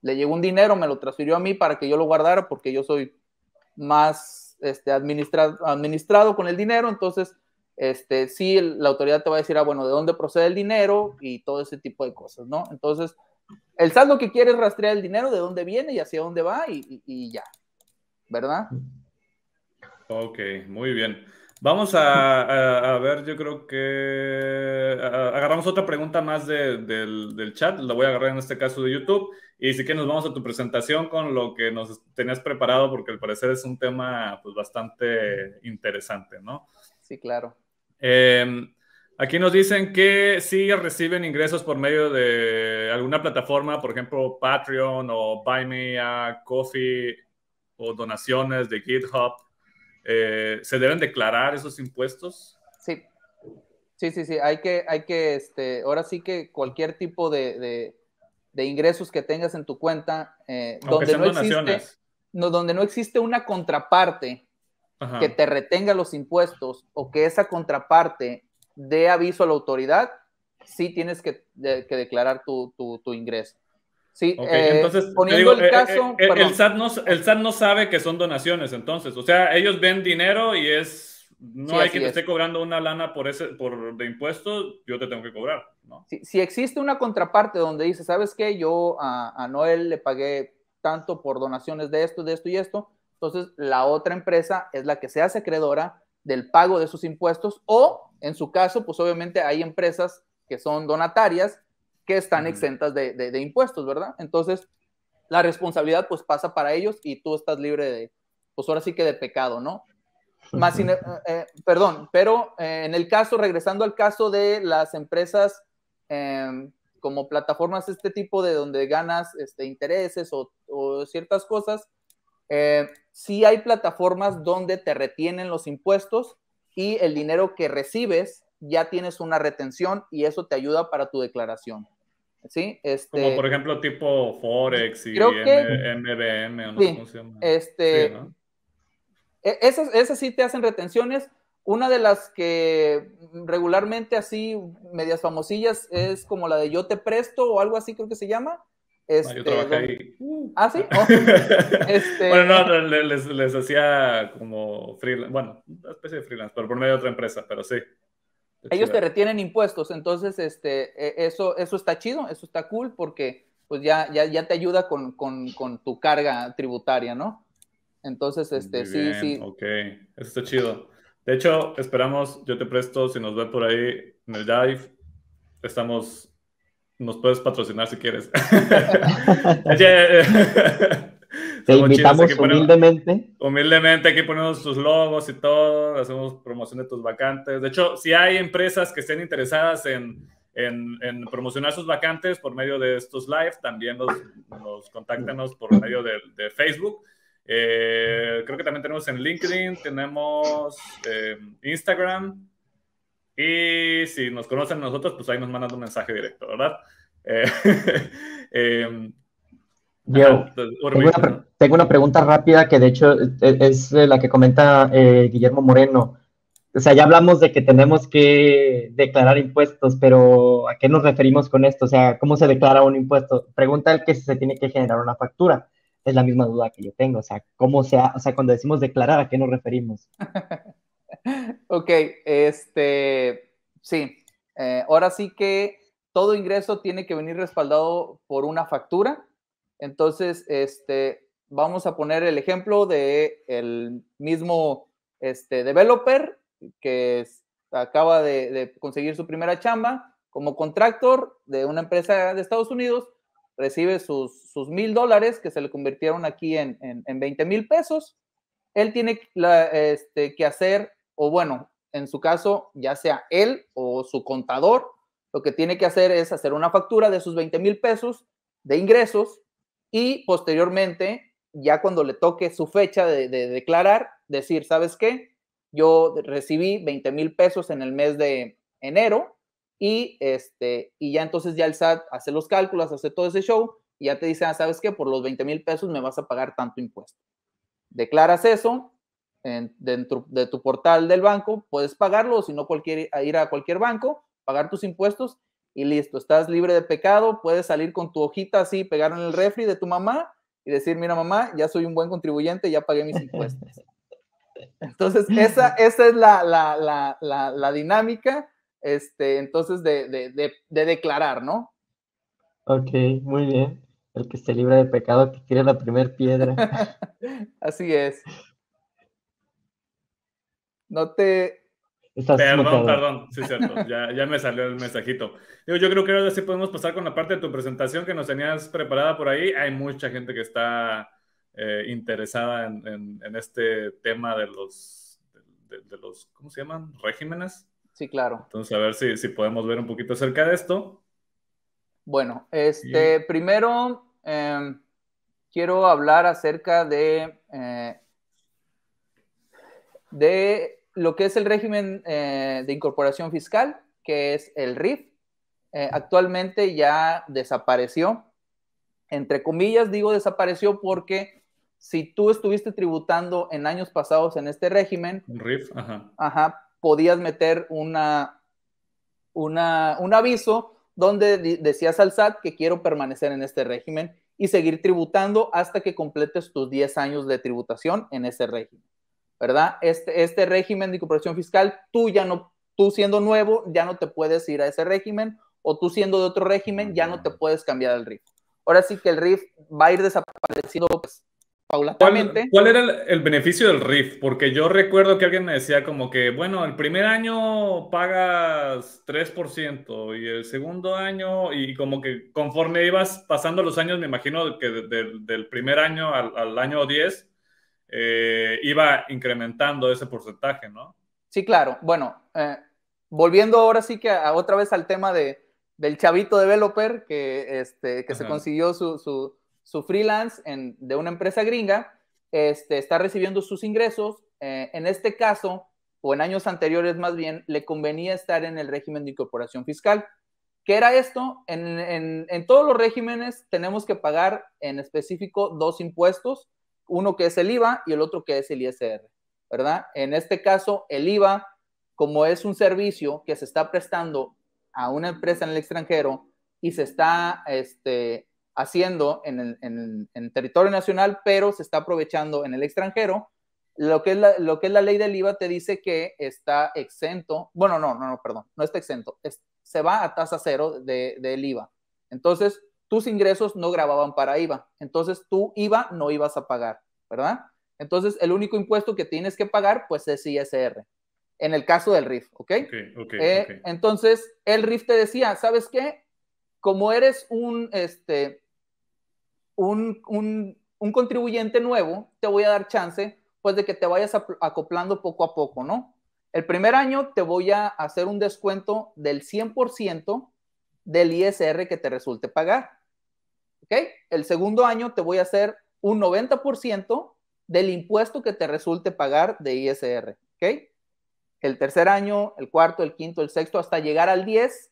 B: le llegó un dinero, me lo transfirió a mí para que yo lo guardara porque yo soy más este, administrado, con el dinero, entonces este, sí, la autoridad te va a decir, ah, bueno, de dónde procede el dinero y todo ese tipo de cosas, ¿no? Entonces, el saldo que quiere es rastrear el dinero, de dónde viene y hacia dónde va y, ya, ¿verdad?
A: Ok, muy bien. Vamos a, ver, yo creo que agarramos otra pregunta más del, chat, la voy a agarrar en este caso de YouTube, y sí que nos vamos a tu presentación con lo que nos tenías preparado, porque al parecer es un tema pues, bastante interesante, ¿no?
B: Sí, claro.
A: Em, aquí nos dicen que sí reciben ingresos por medio de alguna plataforma, por ejemplo, Patreon o Buy Me a Coffee o donaciones de GitHub. Eh, ¿Se deben declarar esos impuestos?
B: Sí, sí, sí, sí. Hay que, hay que, este, ahora sí que cualquier tipo de, ingresos que tengas en tu cuenta, eh, donde, no existe, no, donde no existe una contraparte que te retenga los impuestos o que esa contraparte dé aviso a la autoridad, sí tienes que, declarar tu, ingreso. Sí,
A: eh, entonces, poniendo el eh, caso. Eh, el, SAT no, el SAT no sabe que son donaciones, entonces. O sea, ellos ven dinero y es. No hay quien te esté cobrando una lana por ese, por de impuestos, yo te tengo que cobrar. ¿no?
B: Si, existe una contraparte donde dice, ¿sabes qué? Yo a, a Noel le pagué tanto por donaciones de esto, de esto y esto, entonces, la otra empresa es la que se hace acreedora del pago de sus impuestos o, en su caso, pues obviamente hay empresas que son donatarias que están exentas de, impuestos, ¿verdad? Entonces, la responsabilidad pues pasa para ellos y tú estás libre de, pues ahora sí que de pecado, ¿no? Más, eh, eh, perdón, pero eh, en el caso, regresando al caso de las empresas em, como plataformas este tipo de donde ganas este, intereses o, o ciertas cosas, sí hay plataformas donde te retienen los impuestos y el dinero que recibes ya tienes una retención y eso te ayuda para tu declaración. ¿Sí? Este,
A: Como por ejemplo tipo Forex y MBM o no sé cómo se llama.
B: Este, e, esas, esas sí te hacen retenciones. Una de las que regularmente así, medias famosillas, es como la de Yo te presto o algo así creo que se llama,
A: este, yo trabajé ahí.
B: ¿Ah, sí? Oh.
A: este... Bueno, no, les, les, hacía como freelance, bueno, una especie de freelance, pero por medio de otra empresa, pero sí.
B: Ellos te retienen impuestos, entonces este, e, eso, eso está chido, eso está cool porque pues ya, ya, ya te ayuda con, con, con, tu carga tributaria, ¿no? Entonces, este, sí, sí.
A: Ok, eso está chido. De hecho, esperamos, yo te presto, si nos ve por ahí en el live, estamos nos puedes patrocinar si quieres.
C: Te invitamos humildemente.
A: humildemente, aquí ponemos tus logos y todo, hacemos promoción de tus vacantes. De hecho, si hay empresas que estén interesadas en, en, promocionar sus vacantes por medio de estos live, también nos, nos contáctanos por medio de, de, Facebook. Eh, creo que también tenemos en LinkedIn, tenemos eh, Instagram. Y si nos conocen nosotros, pues ahí nos mandan un mensaje directo, ¿verdad? Eh, em,
C: Yo tengo una, pregunta rápida que de hecho es, la que comenta Guillermo Moreno. O sea, ya hablamos de que tenemos que declarar impuestos, pero ¿a qué nos referimos con esto? O sea, ¿cómo se declara un impuesto? Pregunta el que se tiene que generar una factura es la misma duda que yo tengo. O sea, ¿cómo sea, o sea, cuando decimos declarar, ¿a qué nos referimos?
B: ok, este, sí. Eh, ahora sí que todo ingreso tiene que venir respaldado por una factura. Entonces, este, vamos a poner el ejemplo de el mismo este, developer que acaba de, conseguir su primera chamba como contractor de una empresa de Estados Unidos recibe sus, sus mil dólares que se le convirtieron aquí en, en, 20 mil pesos. Él tiene este, que hacer, o bueno, en su caso, ya sea él o su contador, lo que tiene que hacer es hacer una factura de sus 20 mil pesos de ingresos y posteriormente, ya cuando le toque su fecha de, de declarar, decir, ¿sabes qué? Yo recibí 20 mil pesos en el mes de enero, y, este, y ya entonces ya el SAT hace los cálculos, hace todo ese show y ya te dice, ah, ¿sabes qué? Por los 20 mil pesos me vas a pagar tanto impuesto. Declaras eso dentro de tu portal del banco, puedes pagarlo, si no cualquier, ir a cualquier banco, pagar tus impuestos y listo, estás libre de pecado, puedes salir con tu hojita así, pegar en el refri de tu mamá y decir, mira mamá, ya soy un buen contribuyente, ya pagué mis impuestos. Entonces, esa, esa es la, la, la, la dinámica este, entonces de, declarar, ¿no?
C: Ok, muy bien. El que esté libre de pecado, que tire la primera piedra.
B: Así es. No te...
A: perdón, perdón, sí, cierto, ya, ya, me salió el mensajito. Yo, yo creo que ahora sí podemos pasar con la parte de tu presentación que nos tenías preparada por ahí. Hay mucha gente que está eh, interesada en, este tema de los, de los, ¿cómo se llaman? Regímenes.
B: Sí, claro.
A: Entonces, a ver si, si podemos ver un poquito acerca de esto.
B: Bueno, este, primero em, quiero hablar acerca de, eh, de lo que es el régimen eh, de incorporación fiscal, que es el RIF. Eh, actualmente ya desapareció. Entre comillas, digo desapareció porque si tú estuviste tributando en años pasados en este régimen,
A: RIF, ajá.
B: Ajá, podías meter una, una, un aviso donde decías al SAT que quiero permanecer en este régimen y seguir tributando hasta que completes tus 10 años de tributación en ese régimen, ¿verdad? Este, este régimen de incorporación fiscal, tú ya no, tú siendo nuevo, ya no te puedes ir a ese régimen o tú siendo de otro régimen, ya no te puedes cambiar al RIF. Ahora sí que el RIF va a ir desapareciendo pues,
A: ¿Cuál, era el, beneficio del RIF? Porque yo recuerdo que alguien me decía como que, bueno, el primer año pagas 3% y el segundo año, y como que conforme ibas pasando los años, me imagino que del primer año al, año 10, eh, iba incrementando ese porcentaje, ¿no?
B: Sí, claro. Bueno, eh, volviendo ahora sí que otra vez al tema de, del chavito developer que, este, que se consiguió su su freelance de una empresa gringa, este, está recibiendo sus ingresos. Eh, en este caso, o en años anteriores más bien, le convenía estar en el régimen de incorporación fiscal. ¿Qué era esto? En, todos los regímenes tenemos que pagar en específico dos impuestos, uno que es el IVA y el otro que es el ISR, ¿verdad? En este caso, el IVA, como es un servicio que se está prestando a una empresa en el extranjero y se está este, haciendo en el, territorio nacional, pero se está aprovechando en el extranjero. Lo que, es la, lo que es la ley del IVA te dice que está exento, bueno, no, no, no, perdón, no está exento, se va a tasa cero de, del IVA. Entonces, tus ingresos no grababan para IVA, entonces tu IVA no ibas a pagar, ¿verdad? Entonces, el único impuesto que tienes que pagar, pues es ISR, en el caso del RIF, ¿ok?
A: okay, okay,
B: eh, Entonces, el RIF te decía, ¿sabes qué? Como eres un, este, un, contribuyente nuevo, te voy a dar chance, pues de que te vayas acoplando poco a poco, ¿no? El primer año te voy a hacer un descuento del 100% del ISR que te resulte pagar. ¿Ok? El segundo año te voy a hacer un 90% del impuesto que te resulte pagar de ISR, ¿ok? El tercer año, el cuarto, el quinto, el sexto, hasta llegar al 10,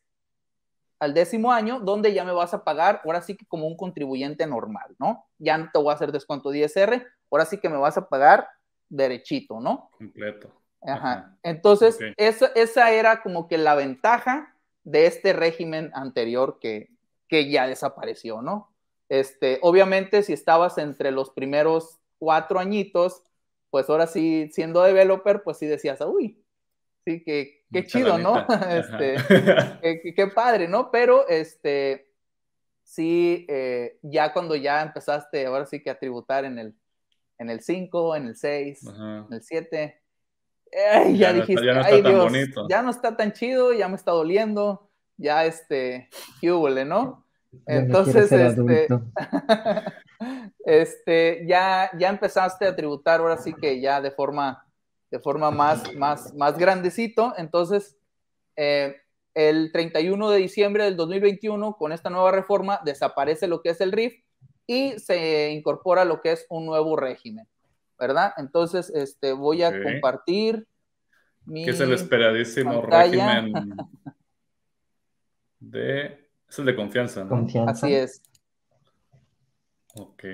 B: al décimo año, donde ya me vas a pagar, ahora sí que como un contribuyente normal, ¿no? Ya no te voy a hacer descuento de ISR, ahora sí que me vas a pagar derechito, ¿no?
A: Completo.
B: Ajá. Entonces, esa, esa era como que la ventaja de este régimen anterior que, que ya desapareció, ¿no? Este, obviamente, si estabas entre los primeros cuatro añitos, pues ahora sí, siendo developer, pues sí decías, uy, sí, que, qué chido, ¿no? este, qué, padre, ¿no? Pero, este, sí, eh, ya cuando ya empezaste, ahora sí que a tributar en el, en el 5, en el 6, en el 7, ya, dijiste, ya no ay Dios, ya no está tan chido, ya me está doliendo, ya este, ¿qué no? Entonces, este, este, ya, ya empezaste a tributar ahora sí que ya de forma, de forma más, más, más grandecito. Entonces, eh, el 31 de diciembre del 2021, con esta nueva reforma, desaparece lo que es el RIF y se incorpora lo que es un nuevo régimen. ¿verdad? Entonces, este, voy a compartir
A: mi Que es el esperadísimo régimen de... Es el de confianza, ¿no?
B: Así es.
A: Ok.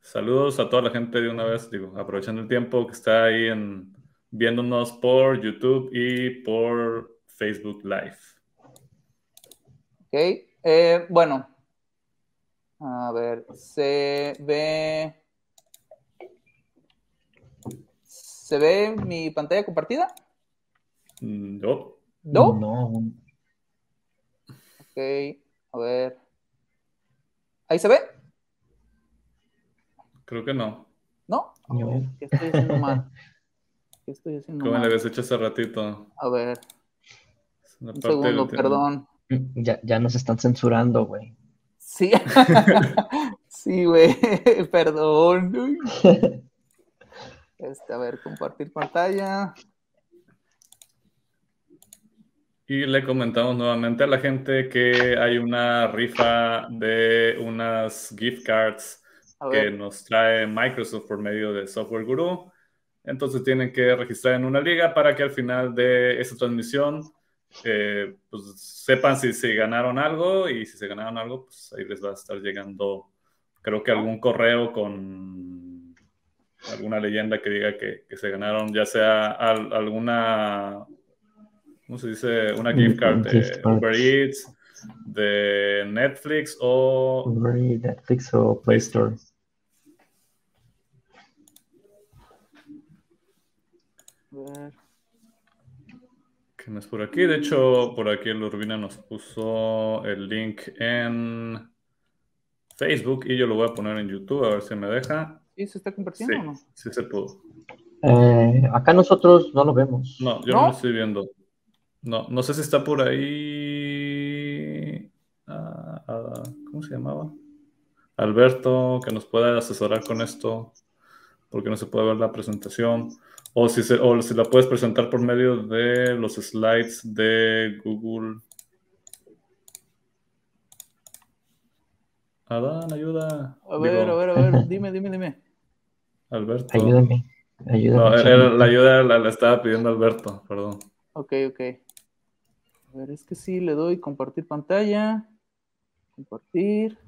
A: Saludos a toda la gente de una vez, digo, aprovechando el tiempo que está ahí en, viéndonos por YouTube y por Facebook Live.
B: Ok, eh, bueno, a ver, se ve ¿Se ve mi pantalla compartida?
A: No.
B: ¿No?
C: No.
B: Ok, a ver. ¿Ahí se ve?
A: Creo que no.
B: ¿No? ¿Qué estoy haciendo mal? ¿Qué estoy haciendo
A: ¿Cómo le habías hecho hace ratito?
B: A ver. Un segundo, perdón.
C: Ya, ya nos están censurando, güey.
B: Sí. sí, güey. perdón. Este, a ver, compartir pantalla.
A: Y le comentamos nuevamente a la gente que hay una rifa de unas gift cards que nos trae Microsoft por medio de Software Guru. Entonces tienen que registrar en una liga para que al final de esta transmisión eh, pues, sepan si se ganaron algo y si se ganaron algo, pues ahí les va a estar llegando, creo que algún correo con alguna leyenda que diga que, se ganaron, ya sea alguna, ¿cómo se dice? Una gift card de Uber Eats, de Netflix o...
C: Uber Eats, Netflix o Play Store.
A: ¿Qué más por aquí? De hecho, por aquí el Urbina nos puso el link en Facebook y yo lo voy a poner en YouTube a ver si me deja.
B: ¿Sí se está compartiendo
A: o no? Sí se pudo.
C: Eh, acá nosotros no lo vemos.
A: No, yo no, lo estoy viendo. No, no sé si está por ahí. Ah, ah, ¿Cómo se llamaba? Alberto, que nos pueda asesorar con esto, porque no se puede ver la presentación. O si, se, o si la puedes presentar por medio de los slides de Google. Adán, ayuda.
B: A ver, a ver, a ver, dime, dime, dime.
A: Alberto.
C: Ayúdame. ayúdame
A: no, la ayuda la, estaba pidiendo Alberto, perdón.
B: Ok, ok. A ver, es que sí, le doy compartir pantalla. Compartir.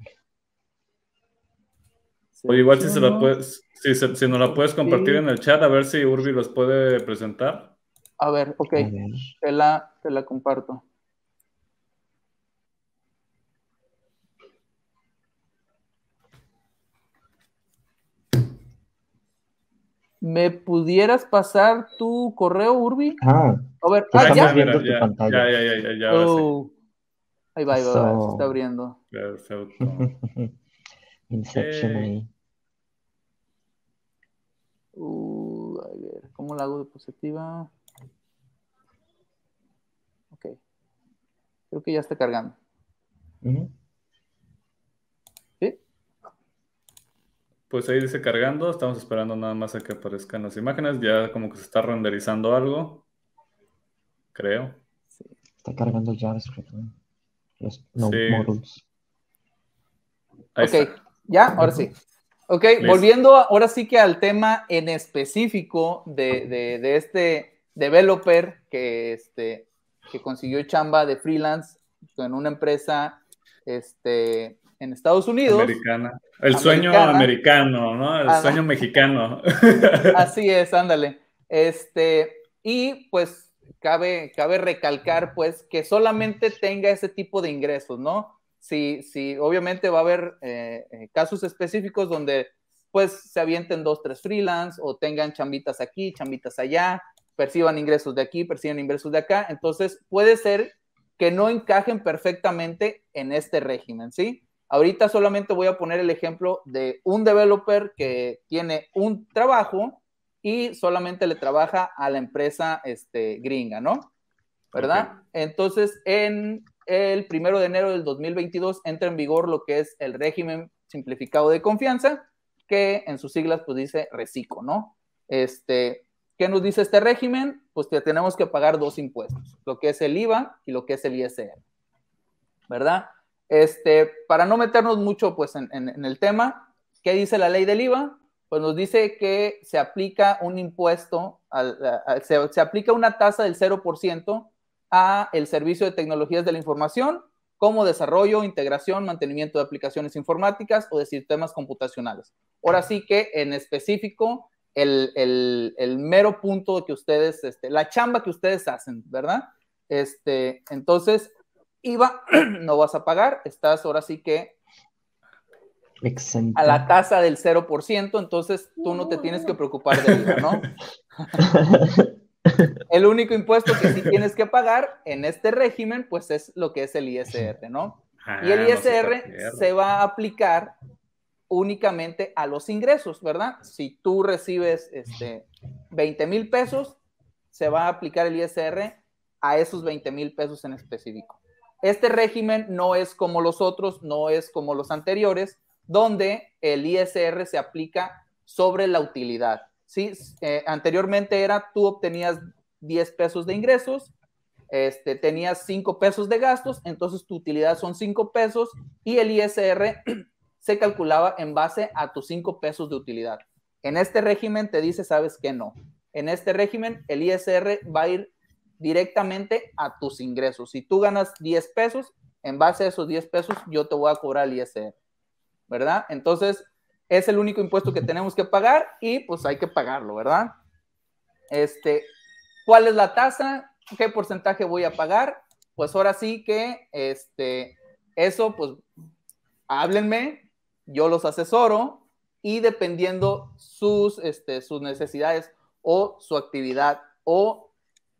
A: Oye, igual si se la puedes, si, si nos la puedes compartir en el chat, a ver si Urbi los puede presentar.
B: A ver, ok. Te la, te la comparto. ¿Me pudieras pasar tu correo, Urbi?
C: Ah,
B: a ver,
A: ah, ya. Viendo tu pantalla. ya, ya, ya, ya,
B: oh. Ahí va, ahí va, se está abriendo.
A: Perfecto.
C: Inception ahí.
B: Uh, a ver, ¿cómo la hago de positiva? Ok. Creo que ya está cargando.
A: Pues ahí dice cargando, estamos esperando nada más a que aparezcan las imágenes, ya como que se está renderizando algo, creo.
C: Está cargando JavaScript, los no sí.
B: ok, ya, ahora sí. Ok, volviendo ahora sí que al tema en específico de, de, este developer que, este, que consiguió chamba de freelance en una empresa este, en Estados Unidos.
A: Americana. El sueño americano, ¿no? El sueño mexicano.
B: Así es, ándale. Este, y pues cabe, cabe recalcar pues que solamente tenga ese tipo de ingresos, ¿no? Sí, sí, obviamente va a haber eh, eh, casos específicos donde pues se avienten dos, tres freelance o tengan chambitas aquí, chambitas allá, perciban ingresos de aquí, perciban ingresos de acá. Entonces puede ser que no encajen perfectamente en este régimen, ¿sí? Ahorita solamente voy a poner el ejemplo de un developer que tiene un trabajo y solamente le trabaja a la empresa este, gringa, ¿no? ¿Verdad? Entonces, en el primero de enero del 2022 entra en vigor lo que es el régimen simplificado de confianza, que en sus siglas pues dice RECICO, ¿no? Este, ¿Qué nos dice este régimen? Pues que tenemos que pagar dos impuestos, lo que es el IVA y lo que es el ISR, ¿verdad? Este, para no meternos mucho pues en, el tema, ¿qué dice la ley del IVA? Pues nos dice que se aplica un impuesto, se, aplica una tasa del 0% a el servicio de tecnologías de la información como desarrollo, integración, mantenimiento de aplicaciones informáticas o de sistemas computacionales. Ahora sí que en específico, el, el, mero punto que ustedes, este, la chamba que ustedes hacen, ¿verdad? Este, entonces, IVA no vas a pagar, estás ahora sí que a la tasa del 0%, entonces tú no te tienes que preocupar de IVA, ¿no? El único impuesto que sí tienes que pagar en este régimen, pues es lo que es el ISR, ¿no? Ah, y el ISR se va a aplicar únicamente a los ingresos, ¿verdad? Si tú recibes este, 20 mil pesos, se va a aplicar el ISR a esos 20 mil pesos en específico. Este régimen no es como los otros, no es como los anteriores, donde el ISR se aplica sobre la utilidad. ¿sí? Eh, anteriormente era, tú obtenías 10 pesos de ingresos, este, tenías 5 pesos de gastos, entonces tu utilidad son 5 pesos y el ISR se calculaba en base a tus 5 pesos de utilidad. En este régimen te dice, sabes que no. En este régimen el ISR va a ir directamente a tus ingresos. Si tú ganas 10 pesos, en base a esos 10 pesos yo te voy a cobrar el ISR, ¿verdad? Entonces, es el único impuesto que tenemos que pagar y pues hay que pagarlo, ¿verdad? Este, ¿cuál es la tasa? ¿Qué porcentaje voy a pagar? Pues ahora sí que, este, eso, pues, háblenme, yo los asesoro y dependiendo sus, este, sus necesidades o su actividad o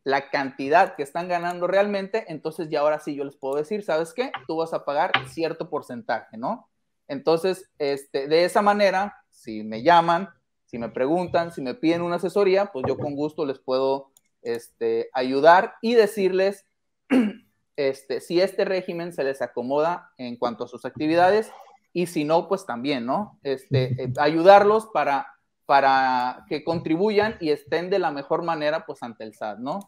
B: la cantidad que están ganando realmente, entonces ya ahora sí yo les puedo decir, ¿sabes qué? Tú vas a pagar cierto porcentaje, ¿no? Entonces, este, de esa manera, si me llaman, si me preguntan, si me piden una asesoría, pues yo con gusto les puedo este, ayudar y decirles este, si este régimen se les acomoda en cuanto a sus actividades y si no, pues también, ¿no? Este, eh, ayudarlos para, para que contribuyan y estén de la mejor manera, pues, ante el SAT, ¿no?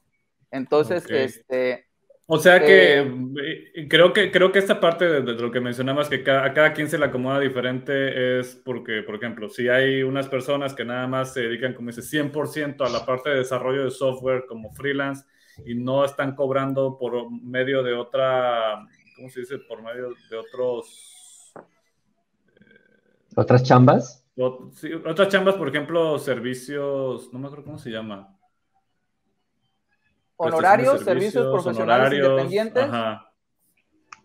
B: Entonces, este...
A: O sea que eh, creo que creo que esta parte de, lo que mencionabas, que a cada quien se le acomoda diferente, es porque, por ejemplo, si hay unas personas que nada más se dedican, como dice, 100% a la parte de desarrollo de software como freelance y no están cobrando por medio de otra, ¿cómo se dice? Por medio de otros...
C: ¿Otras chambas?
A: sí, otras chambas, por ejemplo, servicios, no me acuerdo cómo se llama
B: honorarios, servicios, profesionales independientes.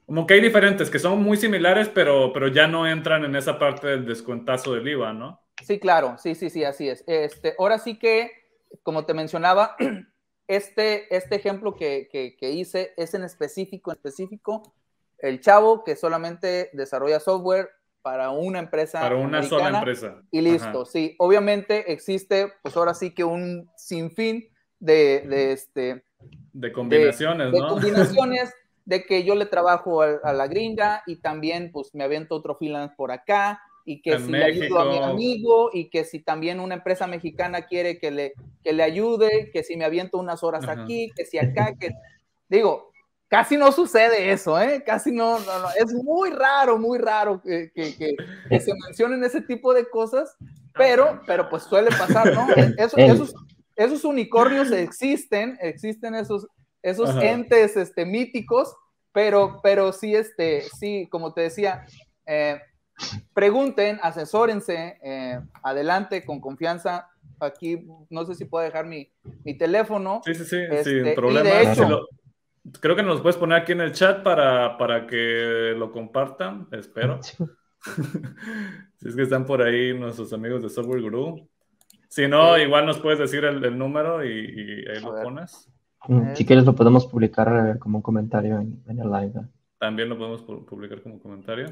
A: Como que hay diferentes que son muy similares, pero, pero ya no entran en esa parte del descuentazo del IVA, ¿no?
B: Sí, claro, sí, sí, sí, así es. Este, ahora sí que, como te mencionaba, este, este ejemplo que, que, hice es en específico, en específico, el chavo que solamente desarrolla software para una empresa.
A: Para una sola empresa.
B: Y listo, sí. Obviamente existe, pues ahora sí que un sinfín de, este...
A: De combinaciones,
B: de, ¿no? De combinaciones, de que yo le trabajo a, la gringa y también pues me aviento otro freelance por acá y que si le ayudo a mi amigo y que si también una empresa mexicana quiere que le, que le ayude, que si me aviento unas horas aquí, que si acá, que digo, casi no sucede eso, ¿eh? Casi no, no, no. es muy raro, muy raro que, que, que, se mencionen ese tipo de cosas, pero, pero pues suele pasar, ¿no? Eso, esos, esos, unicornios existen, existen esos, esos entes este, míticos, pero, pero sí, este, sí, como te decía, eh, pregunten, asesórense, eh, adelante, con confianza. Aquí, no sé si puedo dejar mi, mi teléfono.
A: Sí, sí, sí, este, sin problema. De hecho, Creo que nos puedes poner aquí en el chat para, para que lo compartan, espero. si es que están por ahí nuestros amigos de Software Guru. Si no, igual nos puedes decir el, número y, ahí lo pones.
C: Mm, si quieres lo podemos publicar eh, como un comentario en, el live.
A: También lo podemos publicar como comentario.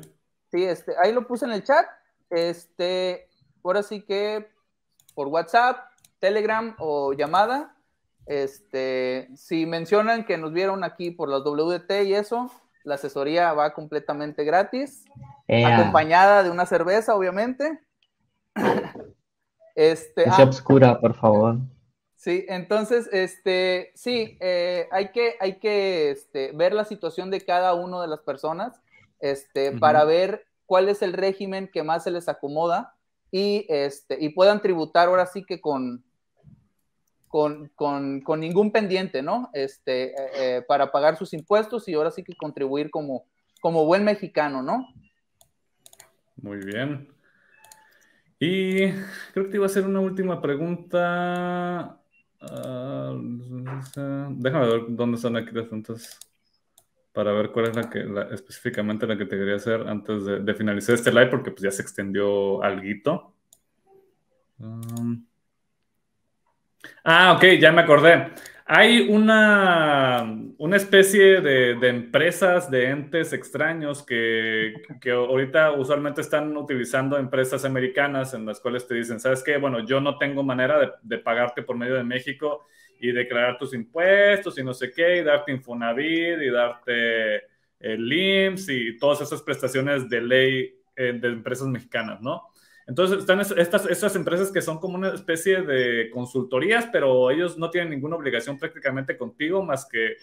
B: Sí, este, ahí lo puse en el chat. Este, ahora sí que por WhatsApp, Telegram o llamada, este, si mencionan que nos vieron aquí por las WDT y eso, la asesoría va completamente gratis, acompañada de una cerveza, obviamente.
C: este, es ah, obscura, por favor.
B: Sí, entonces, este, sí, eh, hay que, hay que este, ver la situación de cada una de las personas, este, para ver cuál es el régimen que más se les acomoda y, este, y puedan tributar ahora sí que con, con, con, con ningún pendiente, ¿no? Este, eh, eh, para pagar sus impuestos y ahora sí que contribuir como, como buen mexicano, ¿no?
A: Muy bien. Y creo que te iba a hacer una última pregunta. Ah, déjame ver dónde están aquí las preguntas para ver cuál es la que específicamente la que te quería hacer antes de, finalizar este live porque pues ya se extendió algo. Um, Ah, ok, ya me acordé. Hay una, una especie de, empresas, de entes extraños que, que, ahorita usualmente están utilizando empresas americanas en las cuales te dicen, ¿sabes qué? Bueno, yo no tengo manera de, pagarte por medio de México y declarar tus impuestos y no sé qué, y darte Infonavit y darte el IMSS y todas esas prestaciones de ley eh, de empresas mexicanas, ¿no? Entonces están estas, estas empresas que son como una especie de consultorías, pero ellos no tienen ninguna obligación prácticamente contigo más que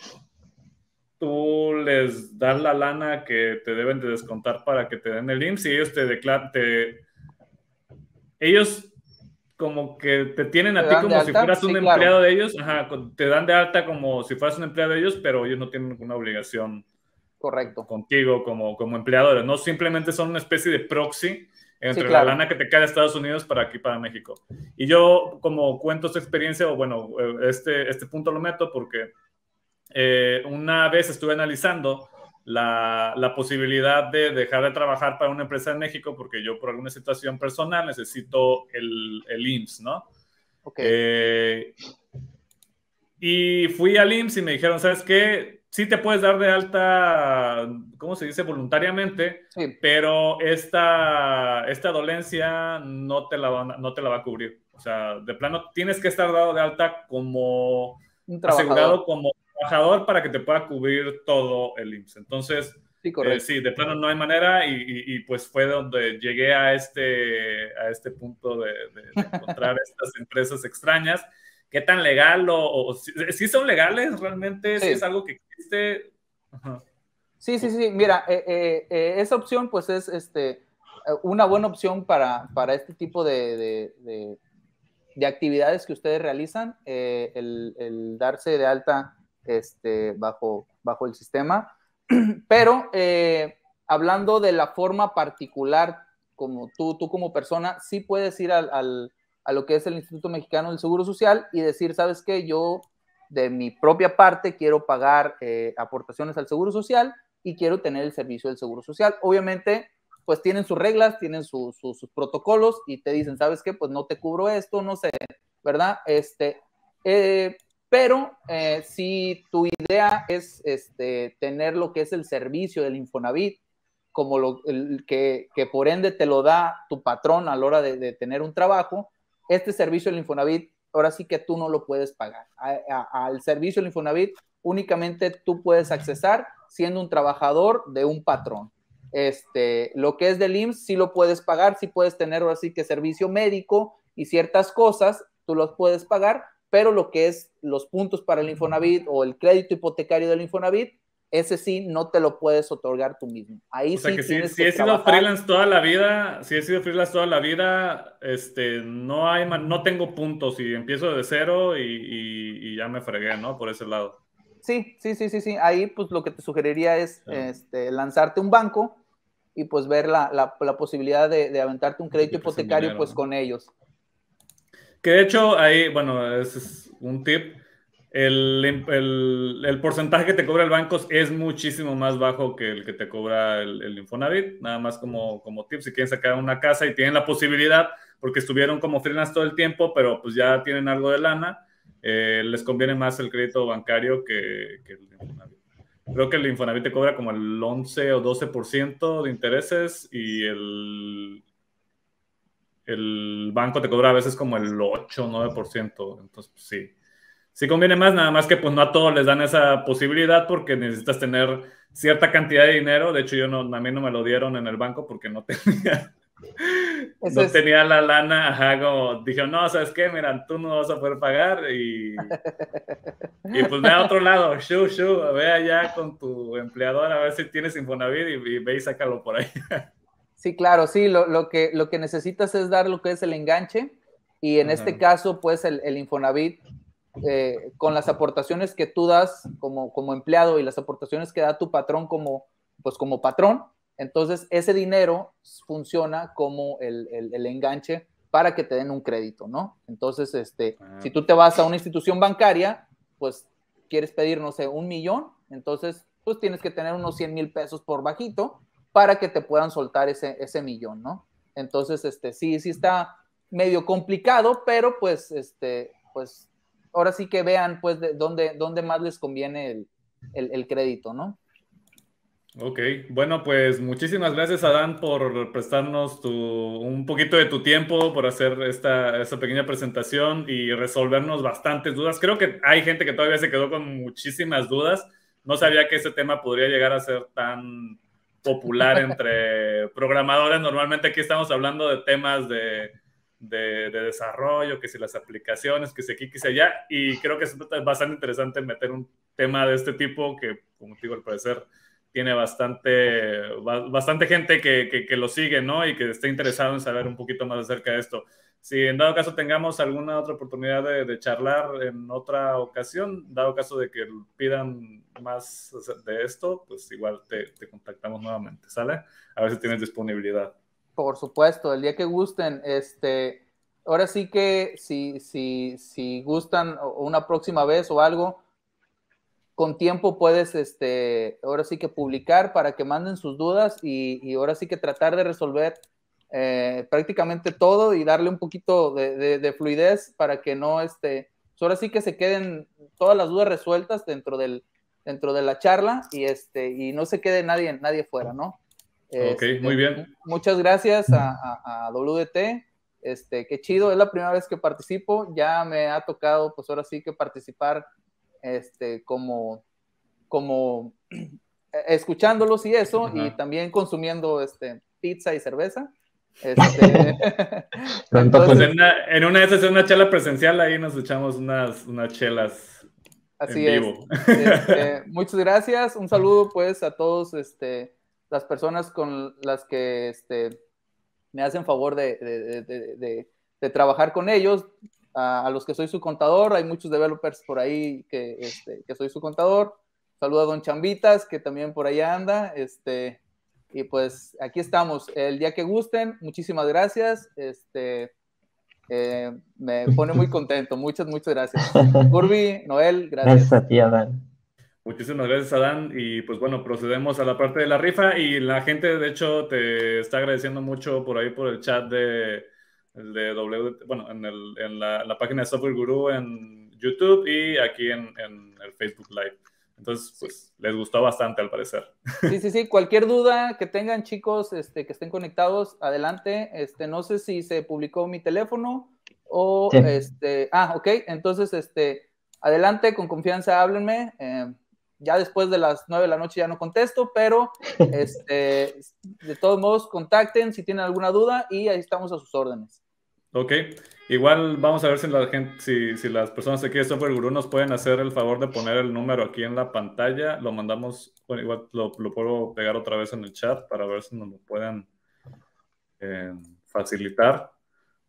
A: tú les das la lana que te deben de descontar para que te den el IMSS y ellos te declaran, ellos como que te tienen a ti como si fueras un empleado de ellos, ajá, te dan de alta como si fueras un empleado de ellos, pero ellos no tienen ninguna obligación
B: Correcto.
A: contigo como, como empleadores, no simplemente son una especie de proxy entre la lana que te cae de Estados Unidos para aquí, para México. Y yo, como cuento esta experiencia, o bueno, este, este punto lo meto porque eh, una vez estuve analizando la, la, posibilidad de dejar de trabajar para una empresa en México porque yo, por alguna situación personal, necesito el, el IMSS, ¿no?
B: Okay.
A: Eh, y fui al IMSS y me dijeron, ¿sabes qué? Sí te puedes dar de alta, ¿cómo se dice? Voluntariamente, pero esta, esta dolencia no te, la no te la va a cubrir. O sea, de plano tienes que estar dado de alta como asegurado como trabajador para que te pueda cubrir todo el IMSS. Entonces, sí, eh, sí, de plano no hay manera y, pues fue donde llegué a este, a este punto de, de encontrar estas empresas extrañas qué tan legal o, si, son legales realmente, si es algo que existe.
B: Sí, sí, sí, mira, eh, eh, eh, esa opción pues es este, una buena opción para, para este tipo de, de, de, actividades que ustedes realizan, el, el, darse de alta este, bajo, bajo el sistema, pero hablando de la forma particular como tú, tú como persona, sí puedes ir al a lo que es el Instituto Mexicano del Seguro Social y decir, ¿sabes qué? Yo de mi propia parte quiero pagar eh, aportaciones al Seguro Social y quiero tener el servicio del Seguro Social. Obviamente, pues tienen sus reglas, tienen sus protocolos y te dicen, ¿sabes qué? Pues no te cubro esto, no sé, ¿verdad? Este, eh, pero eh, si tu idea es este, tener lo que es el servicio del Infonavit, como lo que, que, por ende te lo da tu patrón a la hora de tener un trabajo, este servicio del Infonavit, ahora sí que tú no lo puedes pagar. al servicio del Infonavit únicamente tú puedes accesar siendo un trabajador de un patrón. Este, lo que es del IMSS sí lo puedes pagar, sí puedes tener ahora sí que servicio médico y ciertas cosas, tú los puedes pagar, pero lo que es los puntos para el Infonavit o el crédito hipotecario del Infonavit, ese sí no te lo puedes otorgar tú mismo. Ahí
A: o sea
B: sí
A: que si,
B: tienes
A: si
B: que
A: he sido
B: trabajar.
A: freelance toda la vida, si he sido freelance toda la vida, este, no hay, no tengo puntos y empiezo de cero y, y- y ya me fregué, ¿no? Por ese lado.
B: Sí, sí, sí, sí, sí. Ahí pues lo que te sugeriría es este, lanzarte un banco y pues ver la, la- la posibilidad de, de aventarte un crédito hipotecario
A: dinero,
B: pues
A: ¿no?
B: con ellos.
A: Que de hecho, ahí, bueno, ese es un tip. El, el- el porcentaje que te cobra el banco es muchísimo más bajo que el que te cobra el, el Infonavit. Nada más como, como tip, si quieren sacar una casa y tienen la posibilidad, porque estuvieron como freelance todo el tiempo, pero pues ya tienen algo de lana, eh, les conviene más el crédito bancario que, que el Infonavit. Creo que el Infonavit te cobra como el 11 o 12% de intereses y el, el banco te cobra a veces como el 8 o 9%. Entonces, pues, sí. Sí conviene más, nada más que pues no a todos les dan esa posibilidad porque necesitas tener cierta cantidad de dinero. De hecho, yo no, a mí no me lo dieron en el banco porque no tenía,
B: Ese
A: no
B: es-
A: tenía la lana. Ajá, como dijeron, no, ¿sabes qué? Mira, tú no vas a poder pagar y, y pues ve a otro lado, shu, shu, ve allá con tu empleador a ver si tienes Infonavit y, y ve y sácalo por ahí.
B: Sí, claro, sí, lo, lo que, lo que necesitas es dar lo que es el enganche y en
A: Ajá.
B: este caso, pues el, el Infonavit, eh, con las aportaciones que tú das como, como empleado y las aportaciones que da tu patrón como, pues como patrón, entonces ese dinero funciona como el, el- el enganche para que te den un crédito, ¿no? Entonces, este,
A: Ah.
B: si tú te vas a una institución bancaria, pues quieres pedir, no sé, un millón, entonces, pues tienes que tener unos 100 mil pesos por bajito para que te puedan soltar ese, ese millón, ¿no? Entonces, este, sí, sí está medio complicado, pero pues, este, pues, ahora sí que vean, pues, de dónde, dónde más les conviene el, el- el crédito, ¿no?
A: Ok, bueno, pues muchísimas gracias, Adán, por prestarnos tu, un poquito de tu tiempo, por hacer esta, esta pequeña presentación y resolvernos bastantes dudas. Creo que hay gente que todavía se quedó con muchísimas dudas. No sabía que ese tema podría llegar a ser tan popular entre programadores. Normalmente aquí estamos hablando de temas de, de, de desarrollo, que si las aplicaciones, que si aquí, que si allá, y creo que es bastante interesante meter un tema de este tipo que, como digo, al parecer tiene bastante, ba- bastante gente que, que, lo sigue, ¿no? Y que esté interesado en saber un poquito más acerca de esto. Si en dado caso tengamos alguna otra oportunidad de, de charlar en otra ocasión, dado caso de que pidan más de esto, pues igual te, te contactamos nuevamente, ¿sale? A ver si tienes disponibilidad.
B: Por supuesto, el día que gusten, este, ahora sí que si, si, si gustan una próxima vez o algo, con tiempo puedes, este, ahora sí que publicar para que manden sus dudas y, y ahora sí que tratar de resolver eh, prácticamente todo y darle un poquito de, de- de fluidez para que no, este, ahora sí que se queden todas las dudas resueltas dentro del, dentro de la charla y este, y no se quede nadie, nadie fuera, ¿no?
A: Ok, muy bien.
B: Muchas gracias a, a- a WDT. Este, qué chido, es la primera vez que participo. Ya me ha tocado, pues ahora sí que participar este, como, como escuchándolos y eso, y también consumiendo este, pizza y cerveza. Este,
A: Pues
B: entonces,
A: en una, en una de esas, en una charla presencial, ahí nos echamos unas, unas chelas
B: así
A: en
B: es.
A: vivo.
B: Este, muchas gracias. Un saludo pues a todos este, las personas con las que este, me hacen favor de, de- de- de- trabajar con ellos. A, a los que soy su contador, hay muchos developers por ahí que, este, que soy su contador. Saludo a Don Chambitas, que también por ahí anda. Este, y pues aquí estamos. El día que gusten, muchísimas gracias. Este, eh, me pone muy contento. Muchas, muchas gracias. Urbi, Noel, gracias.
C: Gracias a ti, Adán.
A: Muchísimas gracias, Adán. Y pues bueno, procedemos a la parte de la rifa. Y la gente, de hecho, te está agradeciendo mucho por ahí por el chat de, de W, bueno, en, el, en la, la página de Software Guru en YouTube y aquí en, en el Facebook Live. Entonces, pues les gustó bastante al parecer.
B: Sí, sí, sí. Cualquier duda que tengan, chicos, este, que estén conectados, adelante. Este, no sé si se publicó mi teléfono o
C: Sí.
B: este. Ah, ok. Entonces, este, adelante, con confianza, háblenme. Eh, ya después de las nueve de la noche ya no contesto, pero este, de todos modos, contacten si tienen alguna duda y ahí estamos a sus órdenes.
A: Ok. Igual vamos a ver si la gente, si, si las personas aquí de Software Guru nos pueden hacer el favor de poner el número aquí en la pantalla. Lo mandamos, bueno, igual lo, lo puedo pegar otra vez en el chat para ver si nos lo pueden eh, facilitar.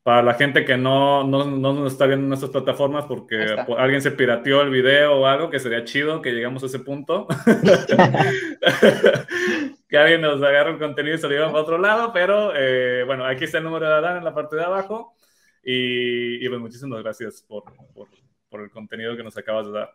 A: Para la gente que no, no, no, nos está viendo en nuestras plataformas porque alguien se pirateó el video o algo, que sería chido que llegamos a ese punto. que alguien nos agarre el contenido y se lo lleva para otro lado, pero eh, bueno, aquí está el número de Adán en la parte de abajo. Y, y pues muchísimas gracias por, por, por el contenido que nos acabas de dar.